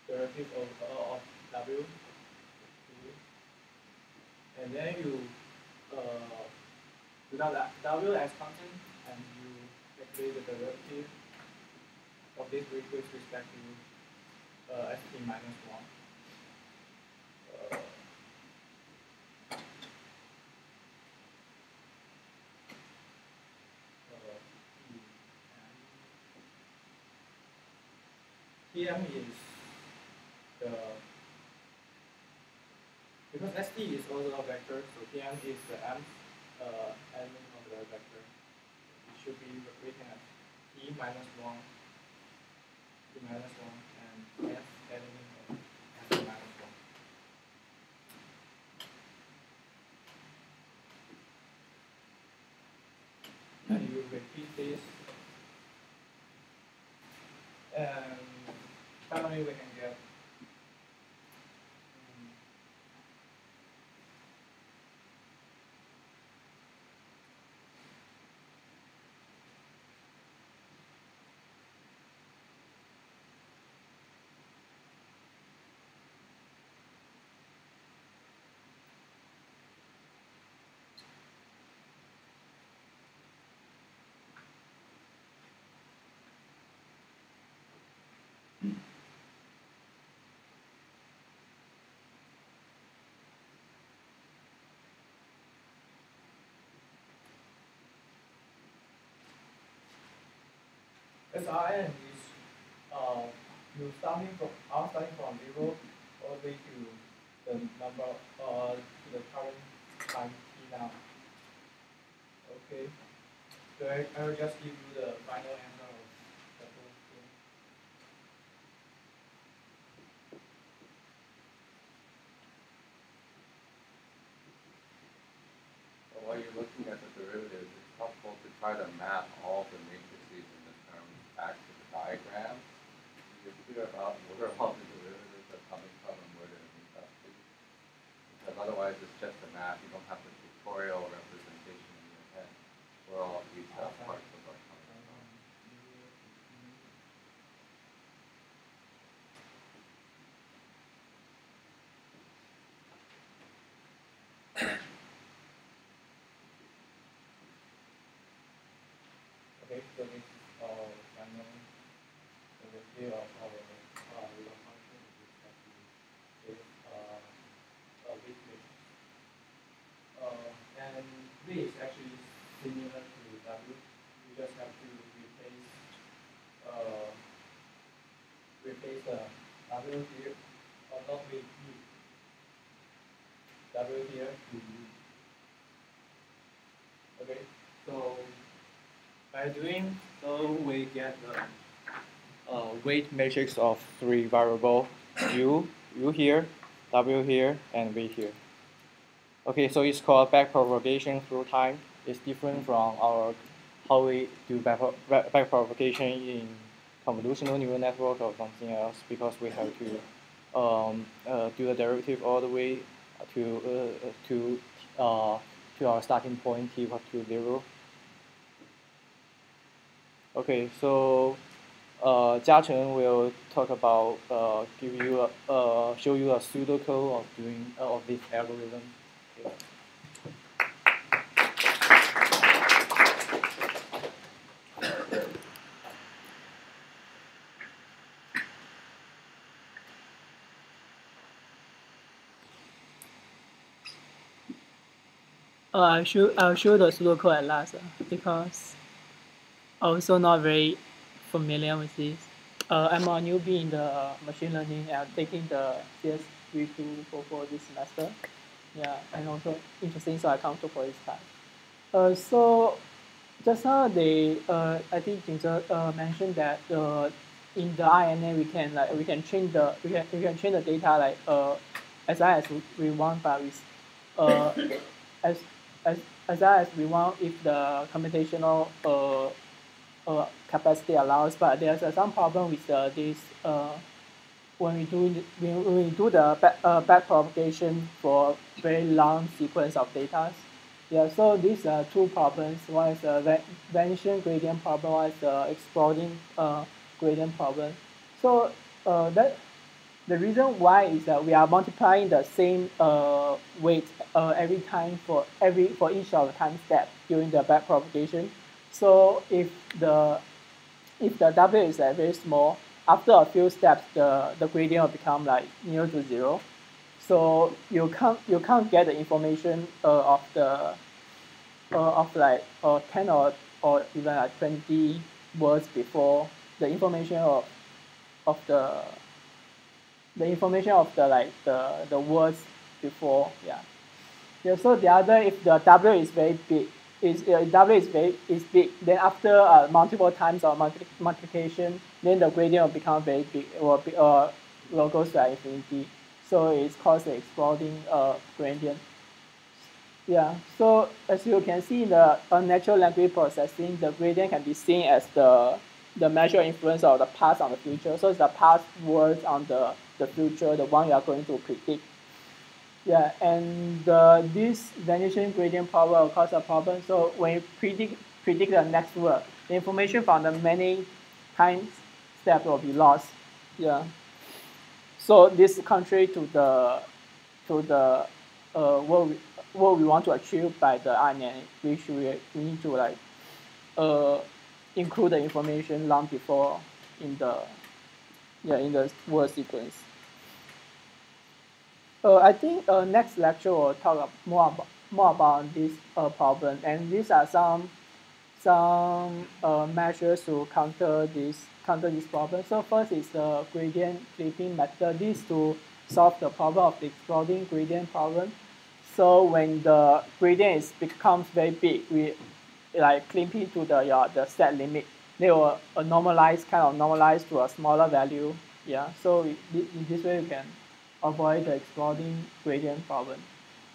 derivative of, uh, of w. And then you uh, regard that w as constant and you calculate the derivative of this with respect to uh, st minus 1. Uh, Tm is the because st is also a vector, so Tm is the mth uh, element of the vector. It should be written as t minus one, t minus one, and f element of f minus one. And you repeat this, and finally we can get mm, SRN is uh, you starting from are starting from zero all the way to the number uh to the current time t now. Okay. So I, I will just give you the final answer of the whole thing. But while you're looking at the derivatives, it's helpful to try to map all the matrices in the terms back to the diagram. You're clear about where all the derivatives are coming from and where they're linked up to. Because otherwise it's just a map, you don't have the pictorial representation in your head where all these uh, parts of are coming from. Okay, It's actually similar to W. You just have to replace uh, replace the W here, or not with U. W here to U. Okay, so by doing so, we get the uh, weight matrix of three variable U, U here, W here, and V here. Okay, so it's called backpropagation through time. It's different from our how we do back, backpropagation in convolutional neural network or something else because we have to um, uh, do the derivative all the way to uh, to uh, to our starting point t equal to zero. Okay, so uh, Jiacheng will talk about uh, give you a, uh, show you a pseudocode of doing uh, of this algorithm. Okay. Uh, I'll show I'll show the pseudocode at last uh, because also not very familiar with this. Uh, I'm a newbie in the machine learning and I'm taking the CS 3244 this semester. Yeah, and also interesting, so I come to for this class. Uh, so just now they, uh, I think Jingzhe uh, mentioned that uh, in the RNN we can like we can change the we can we can change the data like uh, as high as we want, but with uh, as as as as we want if the computational uh, uh, capacity allows, but there's uh, some problem with uh, this uh, when we do when we do the back, uh, back propagation for very long sequence of data. Yeah, so these are two problems. One is the vanishing gradient problem, one is the exploding uh, gradient problem. So uh, that the reason why is that we are multiplying the same uh, weight uh, every time for every for each of the time step during the back propagation. So if the if the W is very small, after a few steps the, the gradient will become like near to zero. So you can't you can't get the information uh, of the uh, of like uh, ten or or even like twenty words before the information of of the the information of the like the the words before yeah. Yeah so the other if the w is very big is uh, w is very is big then after uh, multiple times of multi- multiplication then the gradient will become very big will be uh will go to infinity. So it's called the exploding uh gradient. Yeah, so as you can see in the uh, natural language processing, the gradient can be seen as the the measure influence of the past on the future. So it's the past words on the, the future, the one you are going to predict. Yeah, and uh, this vanishing gradient problem will cause a problem. So when you predict predict the next word, the information from the many time steps will be lost. Yeah. So this is contrary to the to the uh, what we what we want to achieve by the RNN, which we, we need to like uh, include the information long before in the yeah in the word sequence. Uh, I think uh, next lecture will talk more about more about this uh, problem, and these are some some uh, measures to counter this counter this problem. So first is the gradient clipping method. This to solve the problem of the exploding gradient problem. So when the gradient is becomes very big, we like clipping to the your the set limit. They will uh, normalize kind of normalize to a smaller value. Yeah. So in this way, you can avoid the exploding gradient problem.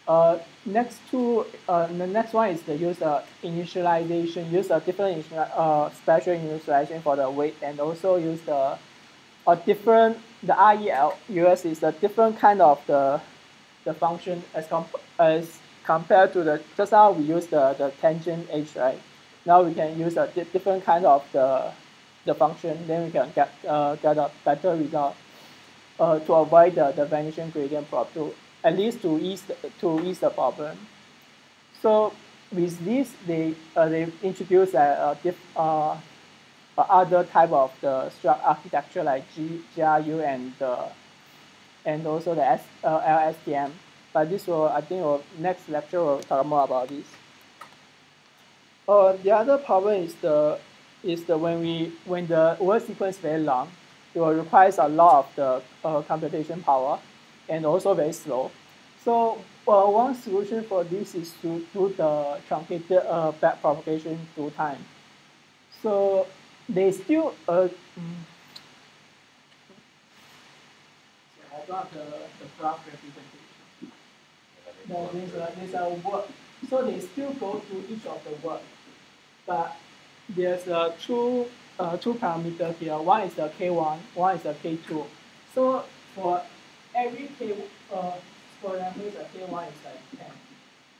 Uh, next two, uh, the next one is the use of initialization. Use a different uh, special initialization for the weight, and also use the a different the REL US is a different kind of the the function as comp- as compared to the just now we use the the tangent h right. Now we can use a di- different kind of the the function. Then we can get uh, get a better result uh, to avoid the, the vanishing gradient problem. To, at least to ease the, to ease the problem. So with this, they uh, they introduce a, a diff, uh, other type of the architecture like G, GRU and the and also the S, uh, LSTM. But this will I think will, next lecture will talk more about this. Uh, the other problem is the is the when we when the word sequence very long, it will require a lot of the uh, computation power and also very slow. So well, one solution for this is to do the truncated uh, backpropagation through time. So they still uh, mm, so I got the, the graph representation. There's a, there's a word. So they still go through each of the words, but there's a two uh, two parameters here. One is the K1, one is the K2. So for every K, uh, for example, the K1 is like 10.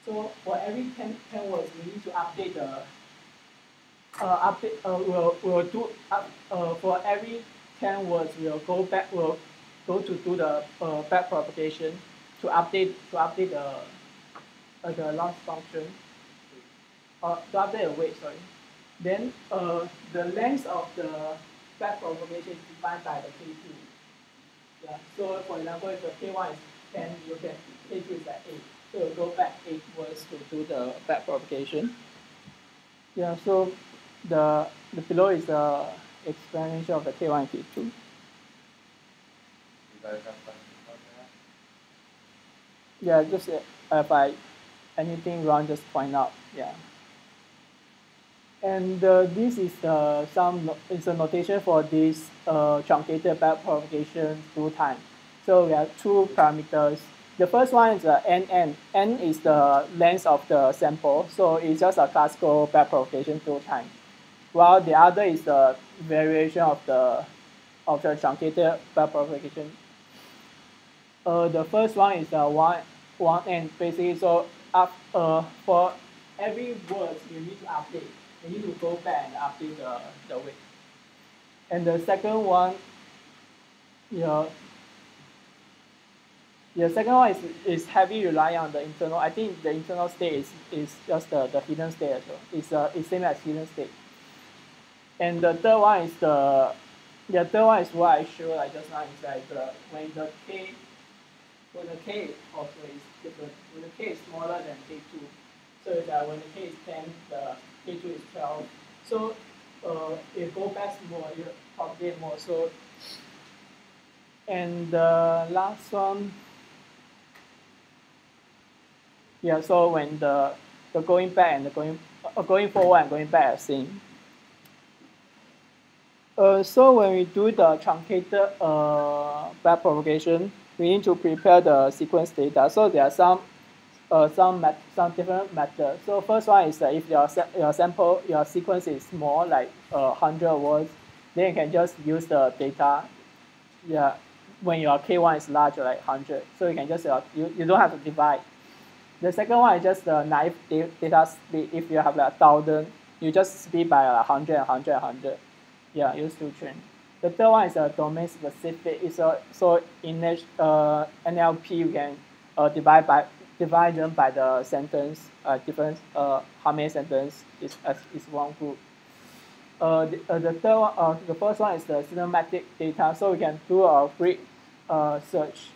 So for every 10, 10 words, we need to update the uh, update. Uh, we'll we'll do up, uh, for every 10 words. We'll go back. We'll go to do the uh, back propagation to update to update the uh, the loss function. Uh, to update the weight. Sorry. Then uh, the length of the back propagation is defined by the K2. Yeah. So for example, if the K1 is 10, you can K2 is at 8. So you go back 8 words to do the back propagation. Yeah, so the, the below is the explanation of the K1 and K2. You guys have questions about that? Yeah, just uh, if I anything wrong, just point out. Yeah. And uh, this is uh, some it's a notation for this uh, truncated backpropagation through time. So we have two parameters. The first one is uh, NN. N is the length of the sample, so it's just a classical back propagation through time. While the other is the variation of the of the truncated backpropagation. Uh, the first one is uh, one one N basically. So up uh, for every word you need to update you need to go back update the, the weight. And the second one, yeah, the second one is, is heavy relying on the internal. I think the internal state is, is just the, the hidden state as well. It's, uh, it's same as hidden state. And the third one is the, the third one is what I showed like just now is like the, when the K, when the K also is different, when the K is smaller than K2. So that when the K is 10, the K2 is 12. So uh, it go back more, you update more. So, and the last one, yeah, so when the, the going back and the going, uh, going forward and going back are same. Uh, so when we do the truncated uh, back propagation, we need to prepare the sequence data. So there are some uh, some some different methods. So first one is that if your your sample your sequence is small, like uh, hundred words, then you can just use the data. Yeah, when your K one is large, like hundred, so you can just uh, you, you don't have to divide. The second one is just the naive data split. If you have like thousand, you just split by like hundred, hundred, hundred. Yeah, use to train. The third one is a domain specific. It's a so in uh, NLP you can uh, divide by divide them by the sentence, uh, different, uh, how many sentence is, as, is one group. Uh, the, uh, the third one, uh, the first one is the cinematic data, so we can do a quick uh, search.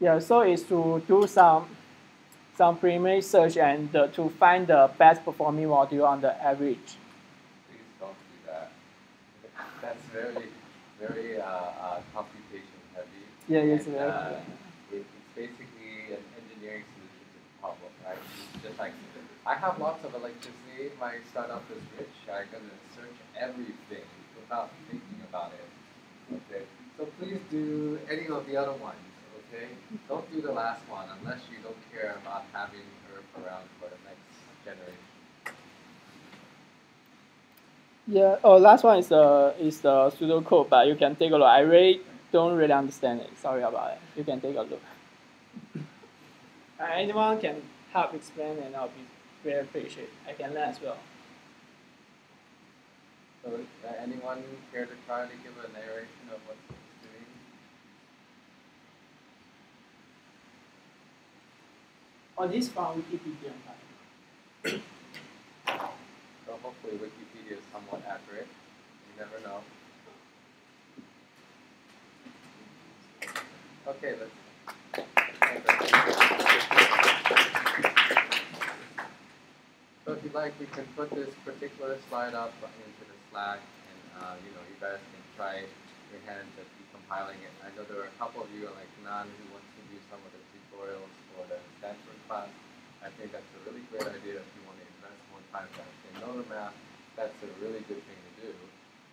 Yeah, so it's to do some some preliminary search and uh, to find the best performing module on the average. Please don't do that. That's very, very uh, uh, computation heavy. Yeah, And, very uh, it, it's basically an engineering solution to the problem, right? It's just like I have lots of electricity. My startup is rich. I'm gonna search everything without thinking about it. Okay. So please do any of the other ones. Okay. Don't do the last one unless you don't care about having Earth around for the next generation. Yeah. Oh, last one is the is the pseudocode, but you can take a look. I really don't really understand it. Sorry about it. You can take a look. Uh, anyone can help explain, and I'll be very appreciate. I can learn as well. So, uh, anyone care to try to give a narration of what it's doing? On this from Wikipedia. So hopefully Wikipedia is somewhat accurate. You never know. Okay, let's. So if you'd like, we can put this particular slide up into the Slack, and uh, you know, you guys can try your hands at decompiling it. I know there are a couple of you like Nan who wants to do some of the tutorials for the Stanford class. I think that's a really great idea if you want to invest more time in another math. That's a really good thing to do.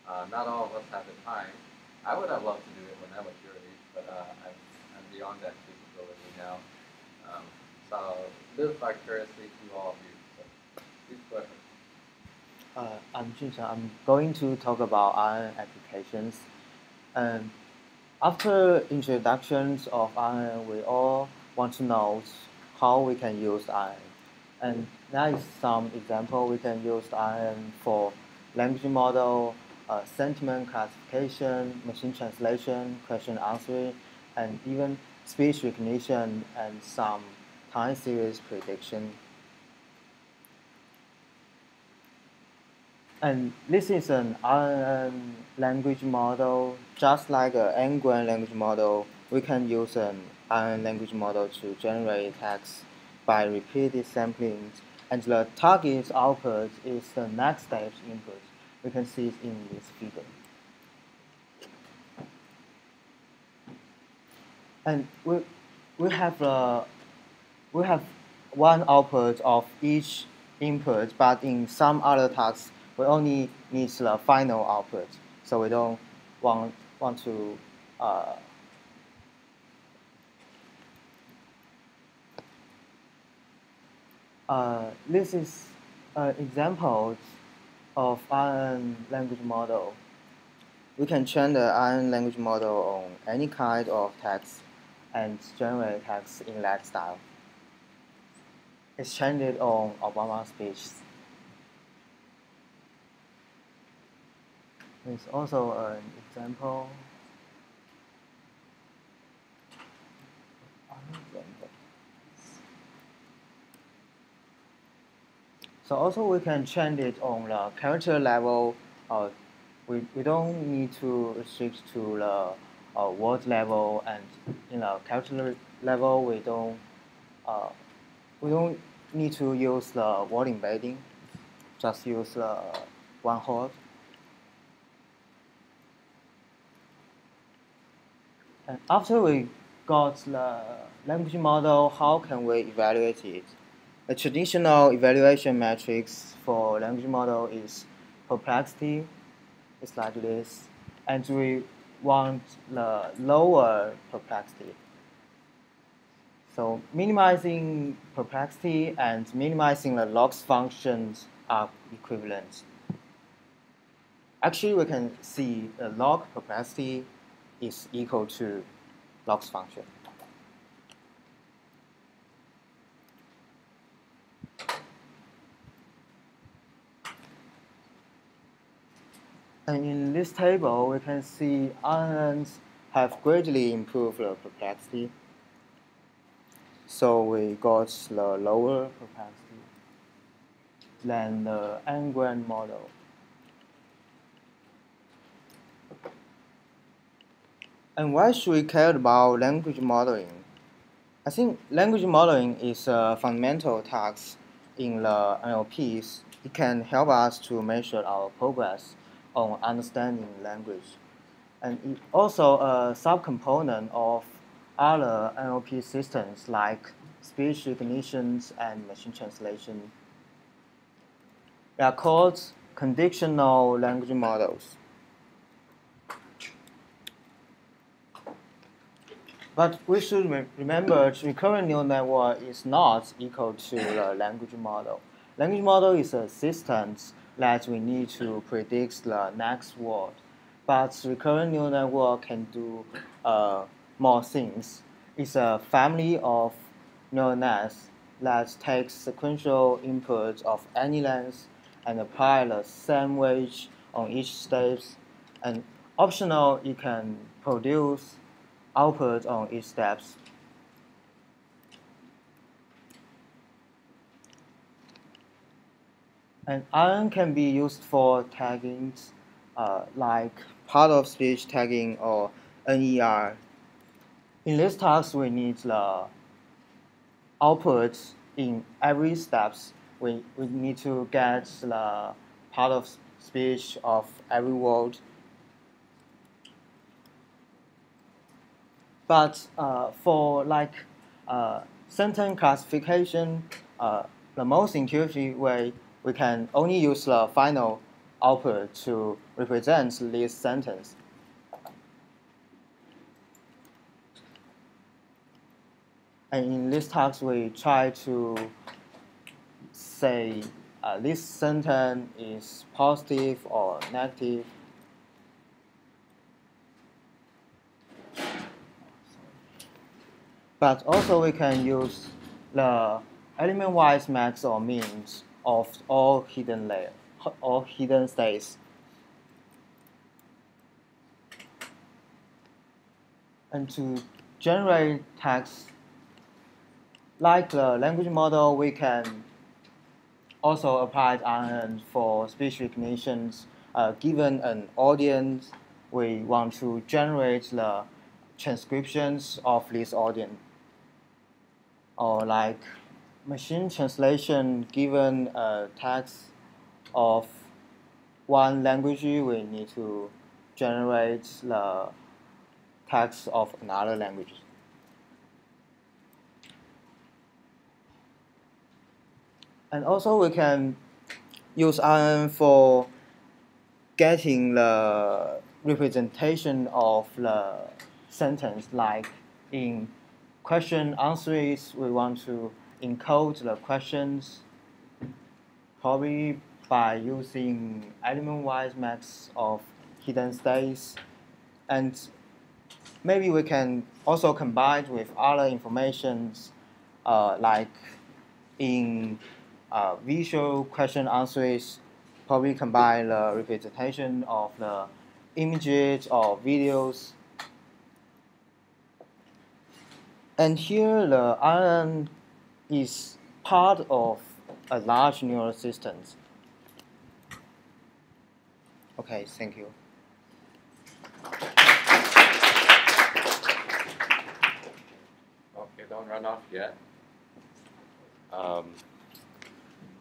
Uh, not all of us have the time. I would have loved to do it when I was your age, but uh, I'm, I'm beyond that capability now. Um, so live vicariously through all of you. So please go ahead. Uh, I'm Junsheng. I'm going to talk about RNN applications. Um, after introductions of RNN, we all want to know how we can use RNN. And that is some example. We can use RNN for language model, uh, sentiment classification, machine translation, question answering, and even speech recognition and some time series prediction. And this is an RNN language model, just like an n-gram language model. We can use an RNN language model to generate text by repeated sampling, and the target output is the next step's input. We can see it in this figure. And we, we have uh, we have one output of each input, but in some other tasks, we only need the final output. So we don't want, want to uh, uh, this is uh, examples of RNN language model. We can train the RNN language model on any kind of text and generate text in that style. It's trained on Obama speech. There's also an example. So also we can train it on the character level. Uh, we, we don't need to restrict to the uh, word level and in the character level we don't uh, we don't need to use the word embedding. Just use the one hot. And after we got the language model, how can we evaluate it? A traditional evaluation matrix for language model is perplexity. It's like this. And we want the lower perplexity. So minimizing perplexity and minimizing the loss functions are equivalent. Actually, we can see the log perplexity is equal to loss function. And in this table, we can see RNNs have greatly improved the perplexity. So we got the lower perplexity than the n-gram model. And why should we care about language modeling? I think language modeling is a fundamental task in the NLPs. It can help us to measure our progress on understanding language. And it also a subcomponent of other NLP systems like speech recognition and machine translation. They are called conditional language models. But we should re remember recurrent neural network is not equal to the language model. Language model is a system that we need to predict the next word. But recurrent neural network can do uh, more things. It's a family of neural nets that takes sequential inputs of any length and apply the same weight on each step. And optional, it can produce output on each steps. And RNN can be used for tagging, uh, like part of speech tagging or NER. In this task, we need the output in every steps. We, we need to get the part of speech of every word But uh, for like uh, sentence classification, uh, the most intuitive way we can only use the final output to represent this sentence. And in this task, we try to say uh, this sentence is positive or negative. But also we can use the element-wise max or means of all hidden layer, all hidden states. And to generate text, like the language model, we can also apply RNN for speech recognitions. Uh, given an audience, we want to generate the transcriptions of this audience. Or like machine translation, given a text of one language, we need to generate the text of another language. And also we can use RNN for getting the representation of the sentence like in question answer is we want to encode the questions probably by using element-wise max of hidden states and maybe we can also combine with other informations uh, like in uh, visual question answers probably combine the representation of the images or videos. And here the RNN is part of a large neural system. Okay, thank you. Okay, don't run off yet. Um,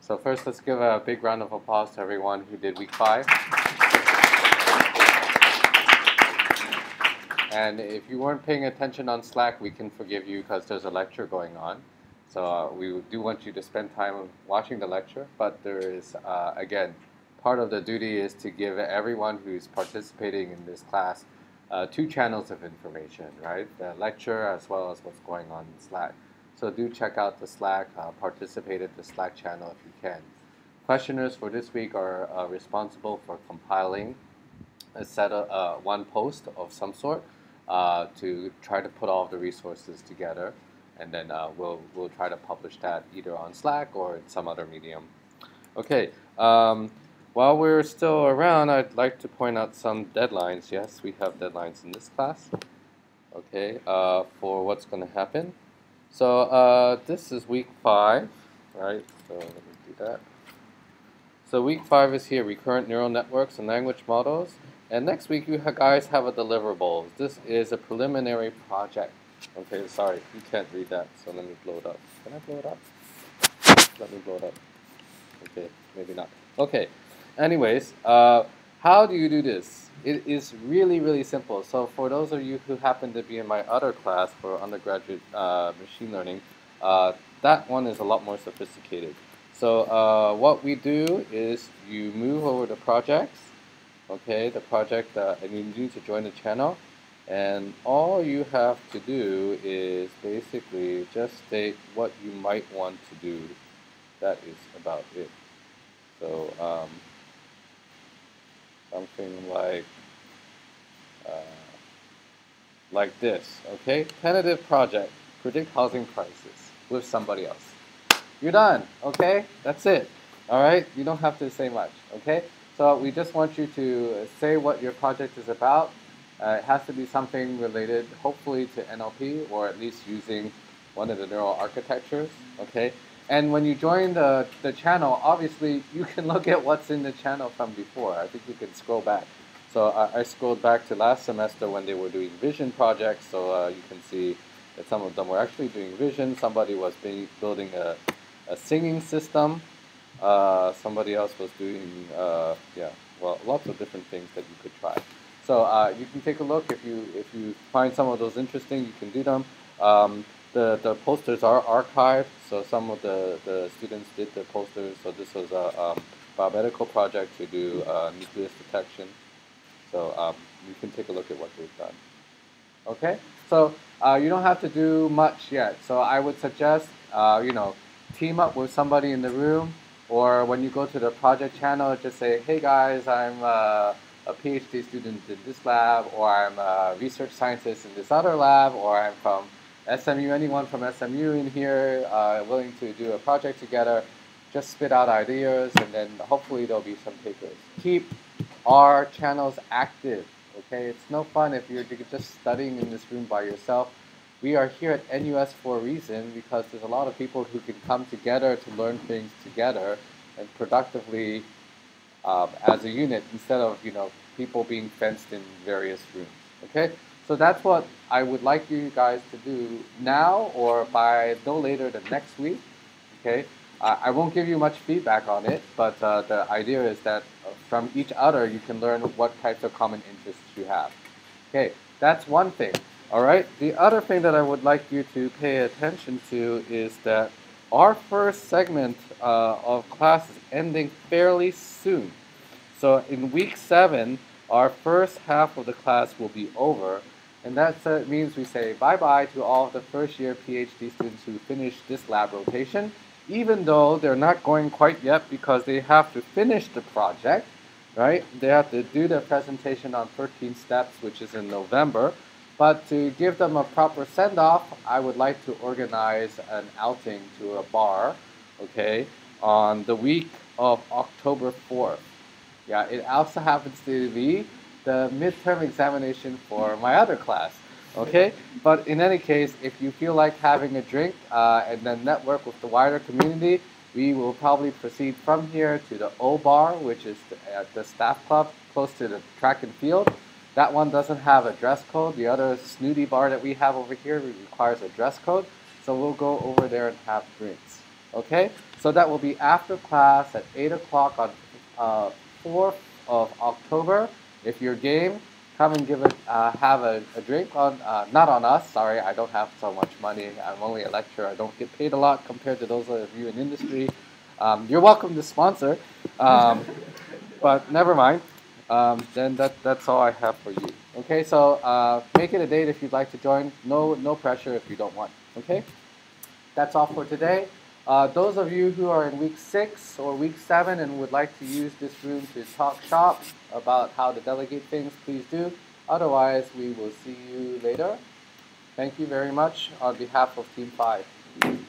so first, let's give a big round of applause to everyone who did week five. And if you weren't paying attention on Slack, we can forgive you because there's a lecture going on. So uh, we do want you to spend time watching the lecture, but there is, uh, again, part of the duty is to give everyone who's participating in this class uh, two channels of information, right? The lecture as well as what's going on in Slack. So do check out the Slack, uh, participate in the Slack channel if you can. Questioners for this week are uh, responsible for compiling a set of uh, one post of some sort uh, to try to put all the resources together, and then uh, we'll we'll try to publish that either on Slack or in some other medium. Okay. Um, while we're still around, I'd like to point out some deadlines. Yes, we have deadlines in this class. Okay, uh, for what's going to happen. So uh, this is week five, right? So let me do that. So week five is here, recurrent neural networks and language models. And next week you guys have a deliverable. This is a preliminary project. Okay, sorry, you can't read that, so let me blow it up. Can I blow it up? Let me blow it up. Okay, maybe not. Okay, anyways, uh, how do you do this? It is really, really simple. So for those of you who happen to be in my other class for undergraduate uh, machine learning, uh, that one is a lot more sophisticated. So uh, what we do is you move over to projects, okay, the project, uh, and you need to join the channel. And all you have to do is basically just state what you might want to do. That is about it. So um, something like uh, like this, okay? Tentative project, predict housing prices with somebody else. You're done, okay? That's it. All right? You don't have to say much, okay? So we just want you to say what your project is about. Uh, it has to be something related, hopefully, to NLP or at least using one of the neural architectures, okay? And when you join the, the channel, obviously you can look at what's in the channel from before. I think you can scroll back. So I, I scrolled back to last semester when they were doing vision projects, so uh, you can see that some of them were actually doing vision. Somebody was being, building a, a singing system. Uh, somebody else was doing, uh, yeah, well, lots of different things that you could try. So uh, you can take a look if you if you find some of those interesting, you can do them. Um, the the posters are archived, so some of the, the students did the posters. So this was a um, biomedical project to do uh, nucleus detection. So um, you can take a look at what they've done. Okay, so uh, you don't have to do much yet. So I would suggest, you know, team up with somebody in the room, or when you go to the project channel, just say, hey guys, I'm uh, a PhD student in this lab, or I'm a research scientist in this other lab, or I'm from SMU, anyone from SMU in here uh, willing to do a project together, just spit out ideas, and then hopefully there'll be some takers. Keep our channels active. Okay, it's no fun if you're just studying in this room by yourself. We are here at NUS for a reason because there's a lot of people who can come together to learn things together and productively um, as a unit instead of you know people being fenced in various rooms. Okay, so that's what I would like you guys to do now or by no later than next week. Okay, uh, I won't give you much feedback on it, but uh, the idea is that from each other you can learn what types of common interests you have. Okay, that's one thing. All right. The other thing that I would like you to pay attention to is that our first segment uh, of class is ending fairly soon. So in week seven, our first half of the class will be over, and that uh, means we say bye-bye to all of the first year PhD students who finished this lab rotation even though they're not going quite yet because they have to finish the project, right? They have to do their presentation on 13 steps, which is in November. But to give them a proper send-off, I would like to organize an outing to a bar, okay, on the week of October 4th. Yeah, it also happens to be the midterm examination for my other class. Okay? But in any case, if you feel like having a drink uh, and then network with the wider community, we will probably proceed from here to the O Bar, which is the, the staff club close to the track and field. That one doesn't have a dress code. The other snooty bar that we have over here requires a dress code. So we'll go over there and have drinks. Okay? So that will be after class at 8 o'clock on uh, 4th of October. If you're game, come and give it, uh, have a, a, drink on, uh, not on us, sorry, I don't have so much money. I'm only a lecturer. I don't get paid a lot compared to those of you in industry. Um, you're welcome to sponsor, um, but never mind. Um, then that, that's all I have for you. Okay, so uh, make it a date if you'd like to join. No, no pressure if you don't want. Okay, that's all for today. Uh, those of you who are in week six or week seven and would like to use this room to talk shop about how to delegate things, please do. Otherwise, we will see you later. Thank you very much on behalf of Team 5.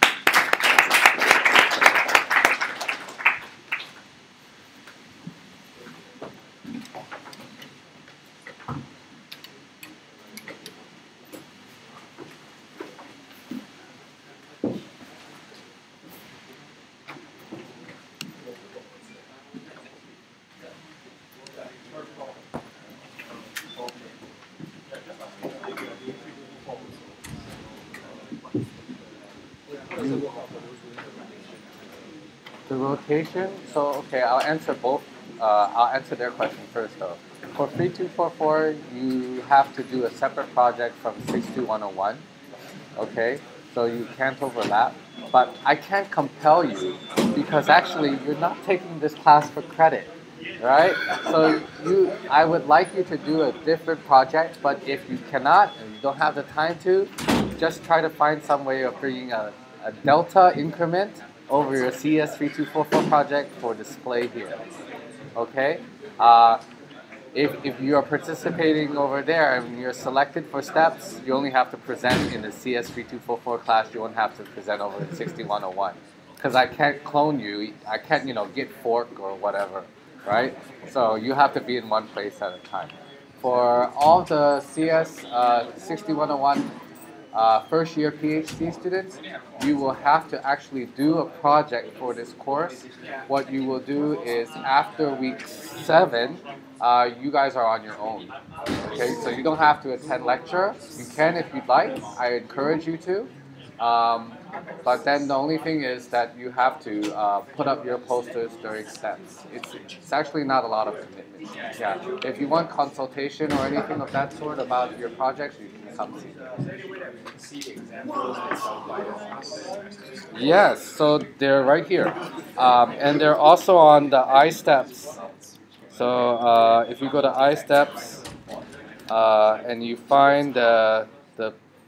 Rotation, so okay, I'll answer both. Uh, I'll answer their question first though. For 3244, you have to do a separate project from 62101. Okay, so you can't overlap. But I can't compel you because actually you're not taking this class for credit, right? So you, I would like you to do a different project, but if you cannot and you don't have the time to, just try to find some way of bringing a, a delta increment over your CS3244 project for display here. Okay? Uh, if, if you are participating over there and you're selected for steps, you only have to present in the CS3244 class. You won't have to present over the 6101. Because I can't clone you. I can't, you know, git fork or whatever, right? So you have to be in one place at a time. For all the CS uh, 6101 uh, first year PhD students, you will have to actually do a project for this course. What you will do is after week seven, uh, you guys are on your own. Okay, so you don't have to attend lecture. You can if you'd like. I encourage you to. Um, but then the only thing is that you have to uh, put up your posters during STePS. It's, it's actually not a lot of commitment. Yeah. If you want consultation or anything of that sort about your projects, you can come see. Yes, so they're right here. Um, and they're also on the iSteps. So uh, if you go to iSteps uh, and you find the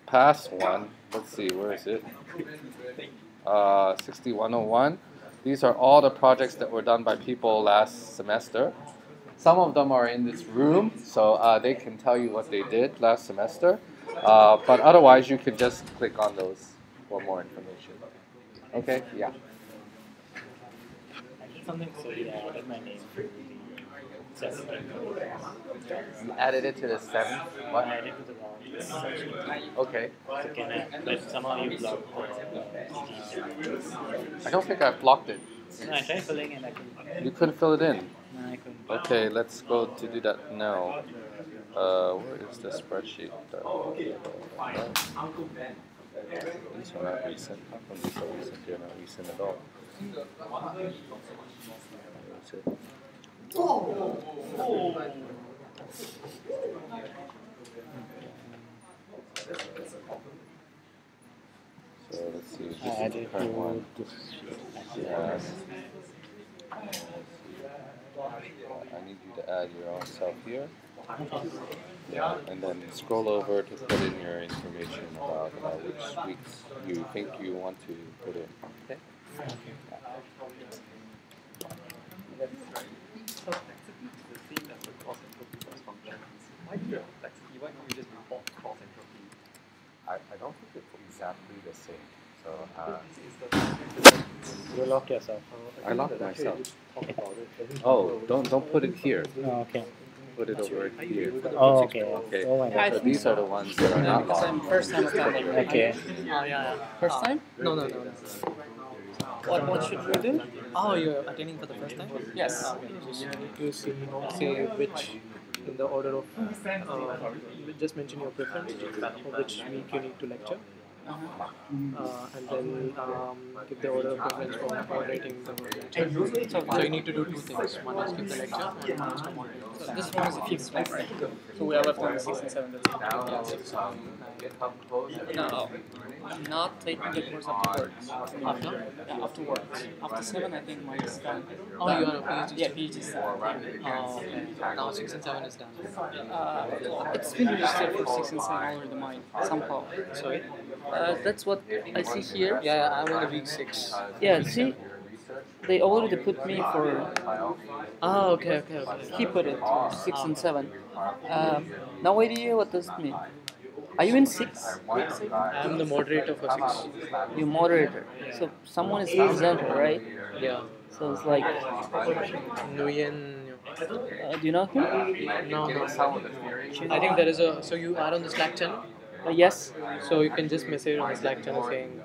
past one, let's see, where is it? Uh, 6101. These are all the projects that were done by people last semester. Some of them are in this room, so uh, they can tell you what they did last semester. Uh, but otherwise, you can just click on those for more information. Okay? Yeah. Something silly that I added my name You added it to the seventh. What? I added to the. Okay. So can I, but somehow you blocked the I don't think I blocked it. No, I tried filling. You couldn't fill it in. Okay, let's go to do that now. Uh, where is the spreadsheet? Uh, these are not recent. How come these are recent? They're not recent at all. So let's see. This I is the current one. Yes. I need you to add your own self here. Yeah, and then scroll over to put in your information about uh, which weeks you think you want to put in. Okay. I, I don't think it's exactly the same. So uh, You lock yourself. I locked myself. Oh, don't don't put it here. Oh, okay. Put it over here. Oh, okay. Okay. Oh my God. So these are the ones that are not I'm locked. first time attending. Okay. Oh yeah, yeah. First time? No, no, no. no. What what should we do? Oh, you're attending for the first time? Yes. You need to see, say which, in the order of, uh, just mention your preference, for which week you need to lecture. Uh, and then um, give the order of preference for moderating the lecture. So, so you need to do two things. One is give the lecture, and one is to moderate. So this one is the fifth, right? So we are left on six and seven. That's it. Now, um, No, I'm not taking the course afterwards. After? Yeah, afterwards. After seven, I think mine is done. Oh, you are a PhD Yeah, PhD is done. Oh, okay. Now six and seven is done. Uh, it's been registered for six and seven already mine, somehow. Sorry? Uh, that's what I see here. Yeah, yeah, I'm on the week six. Yeah, see, they already put me for. Ah, okay, okay, okay. He put it six and seven. Um, no idea what does it mean. Are you in six? I'm the moderator for six. You moderator. So someone is presenter, right? Yeah. So it's like, Nguyen. uh, do you know him? No, no. I think there is a. So you are on the Slack channel. Uh, yes. So you can just message on the Slack channel saying.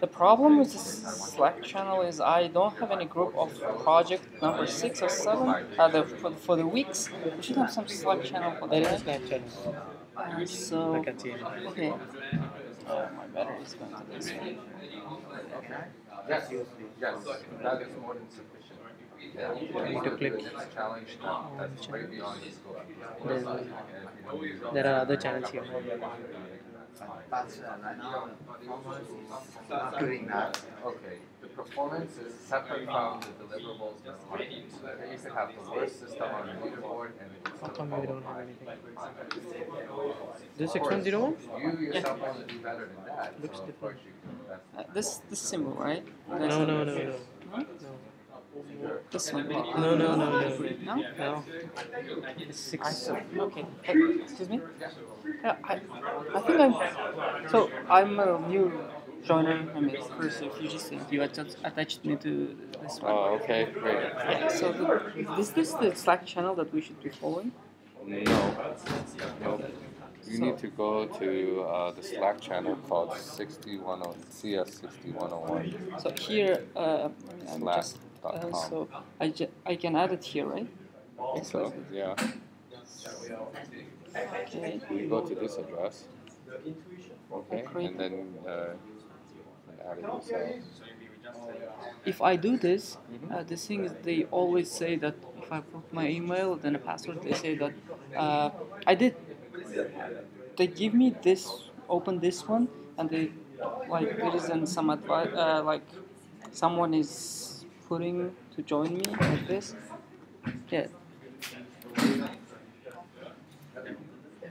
The problem with this Slack channel is I don't have any group of project number six or seven uh, the, for, for the weeks. We should have some Slack channel for There is a. Slack channel. Uh, so, I can see it. okay. Oh, my battery is going to this one. Yes, yes, that is more than sufficient. Yeah, You need to click. challenge now. That's way beyond the scope. Then there are other channels here. Okay, the performance is separate from the deliverables. So that you could have the worst system on the leaderboard and How come we don't have anything? This six one zero one? you yourself want to do better than that. Looks so of course you Uh, this this symbol, right? No, no, no, no. Huh? This one. right? No, no, no, no. No? No. It's six. Okay. Hey, excuse me. Yeah, I, I think I'm. So I'm a new joiner. I mean, first if you just you attached, attached me to this one. Oh, okay, great. Yeah. So the, is this the Slack channel that we should be following? No. No. You need to go to uh, the Slack channel called 6101 CS6101. So here, uh, I'm Slack Uh, so I, ju- I can add it here, right? So, yeah. Okay. You go to this address. Okay, and then uh, add it yourself. If I do this, uh, the thing is they always say that if I put my email then a password, they say that uh, I did. They give me this, open this one, and they like there isn't some advice uh, like someone is putting to join me like this. Yeah.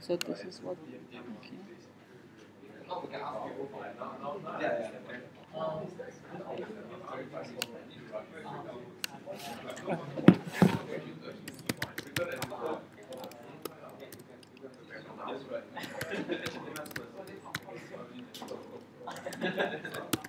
So this is what. Okay.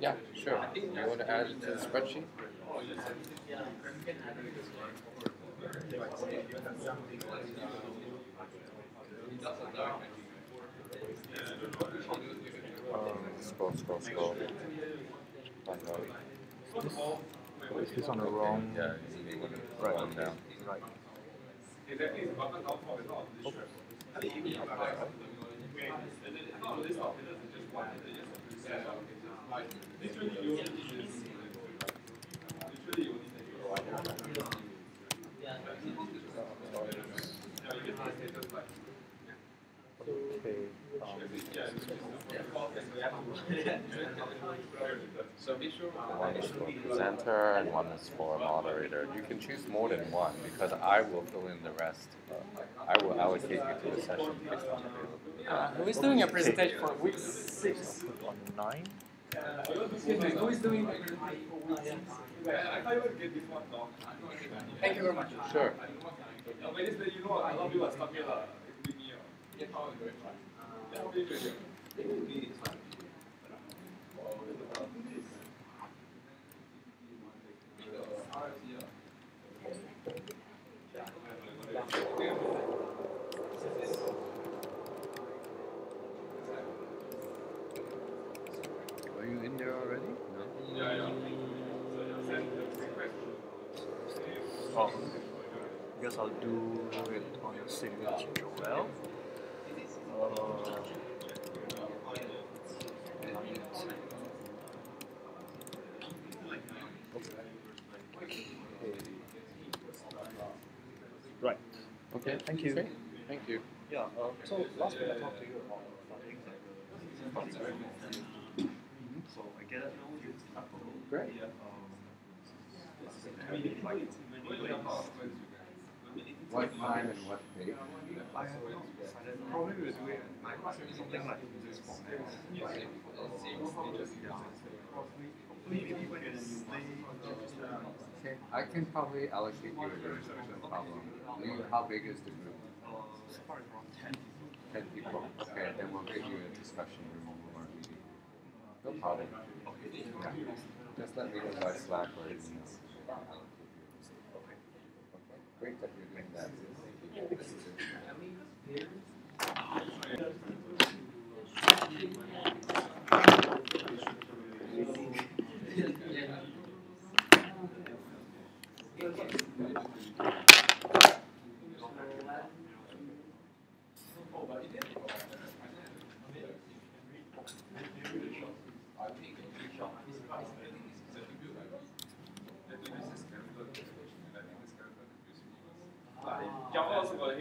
Yeah, sure. You want to add it to the spreadsheet? Um, scroll, scroll, scroll. Out. This, oh, is this on the wrong? Yeah, write them down. Right. Okay. One is for presenter and one is for moderator. You can choose more than one because I will fill in the rest. I will allocate you to the session based on availability. Uh, who is doing a presentation for week six? On nine. Who is doing? Thank you very much. Sure. Oh. I'll do it on your signature, Joel. Right. Okay. Thank you. Great. Thank you. Yeah. Uh, so last week I talked to you about funding, So I get it. Great. What time and what date? I have probably we'll do it something like this format. Maybe when you stay. Okay, I can probably allocate you a group, no problem. How big is the group? So it's around ten. People. Okay, then we'll get you a discussion room over more meeting. No problem. Yeah. Just let me know by Slack or email great that you're doing that. Thank you. 港澳是过来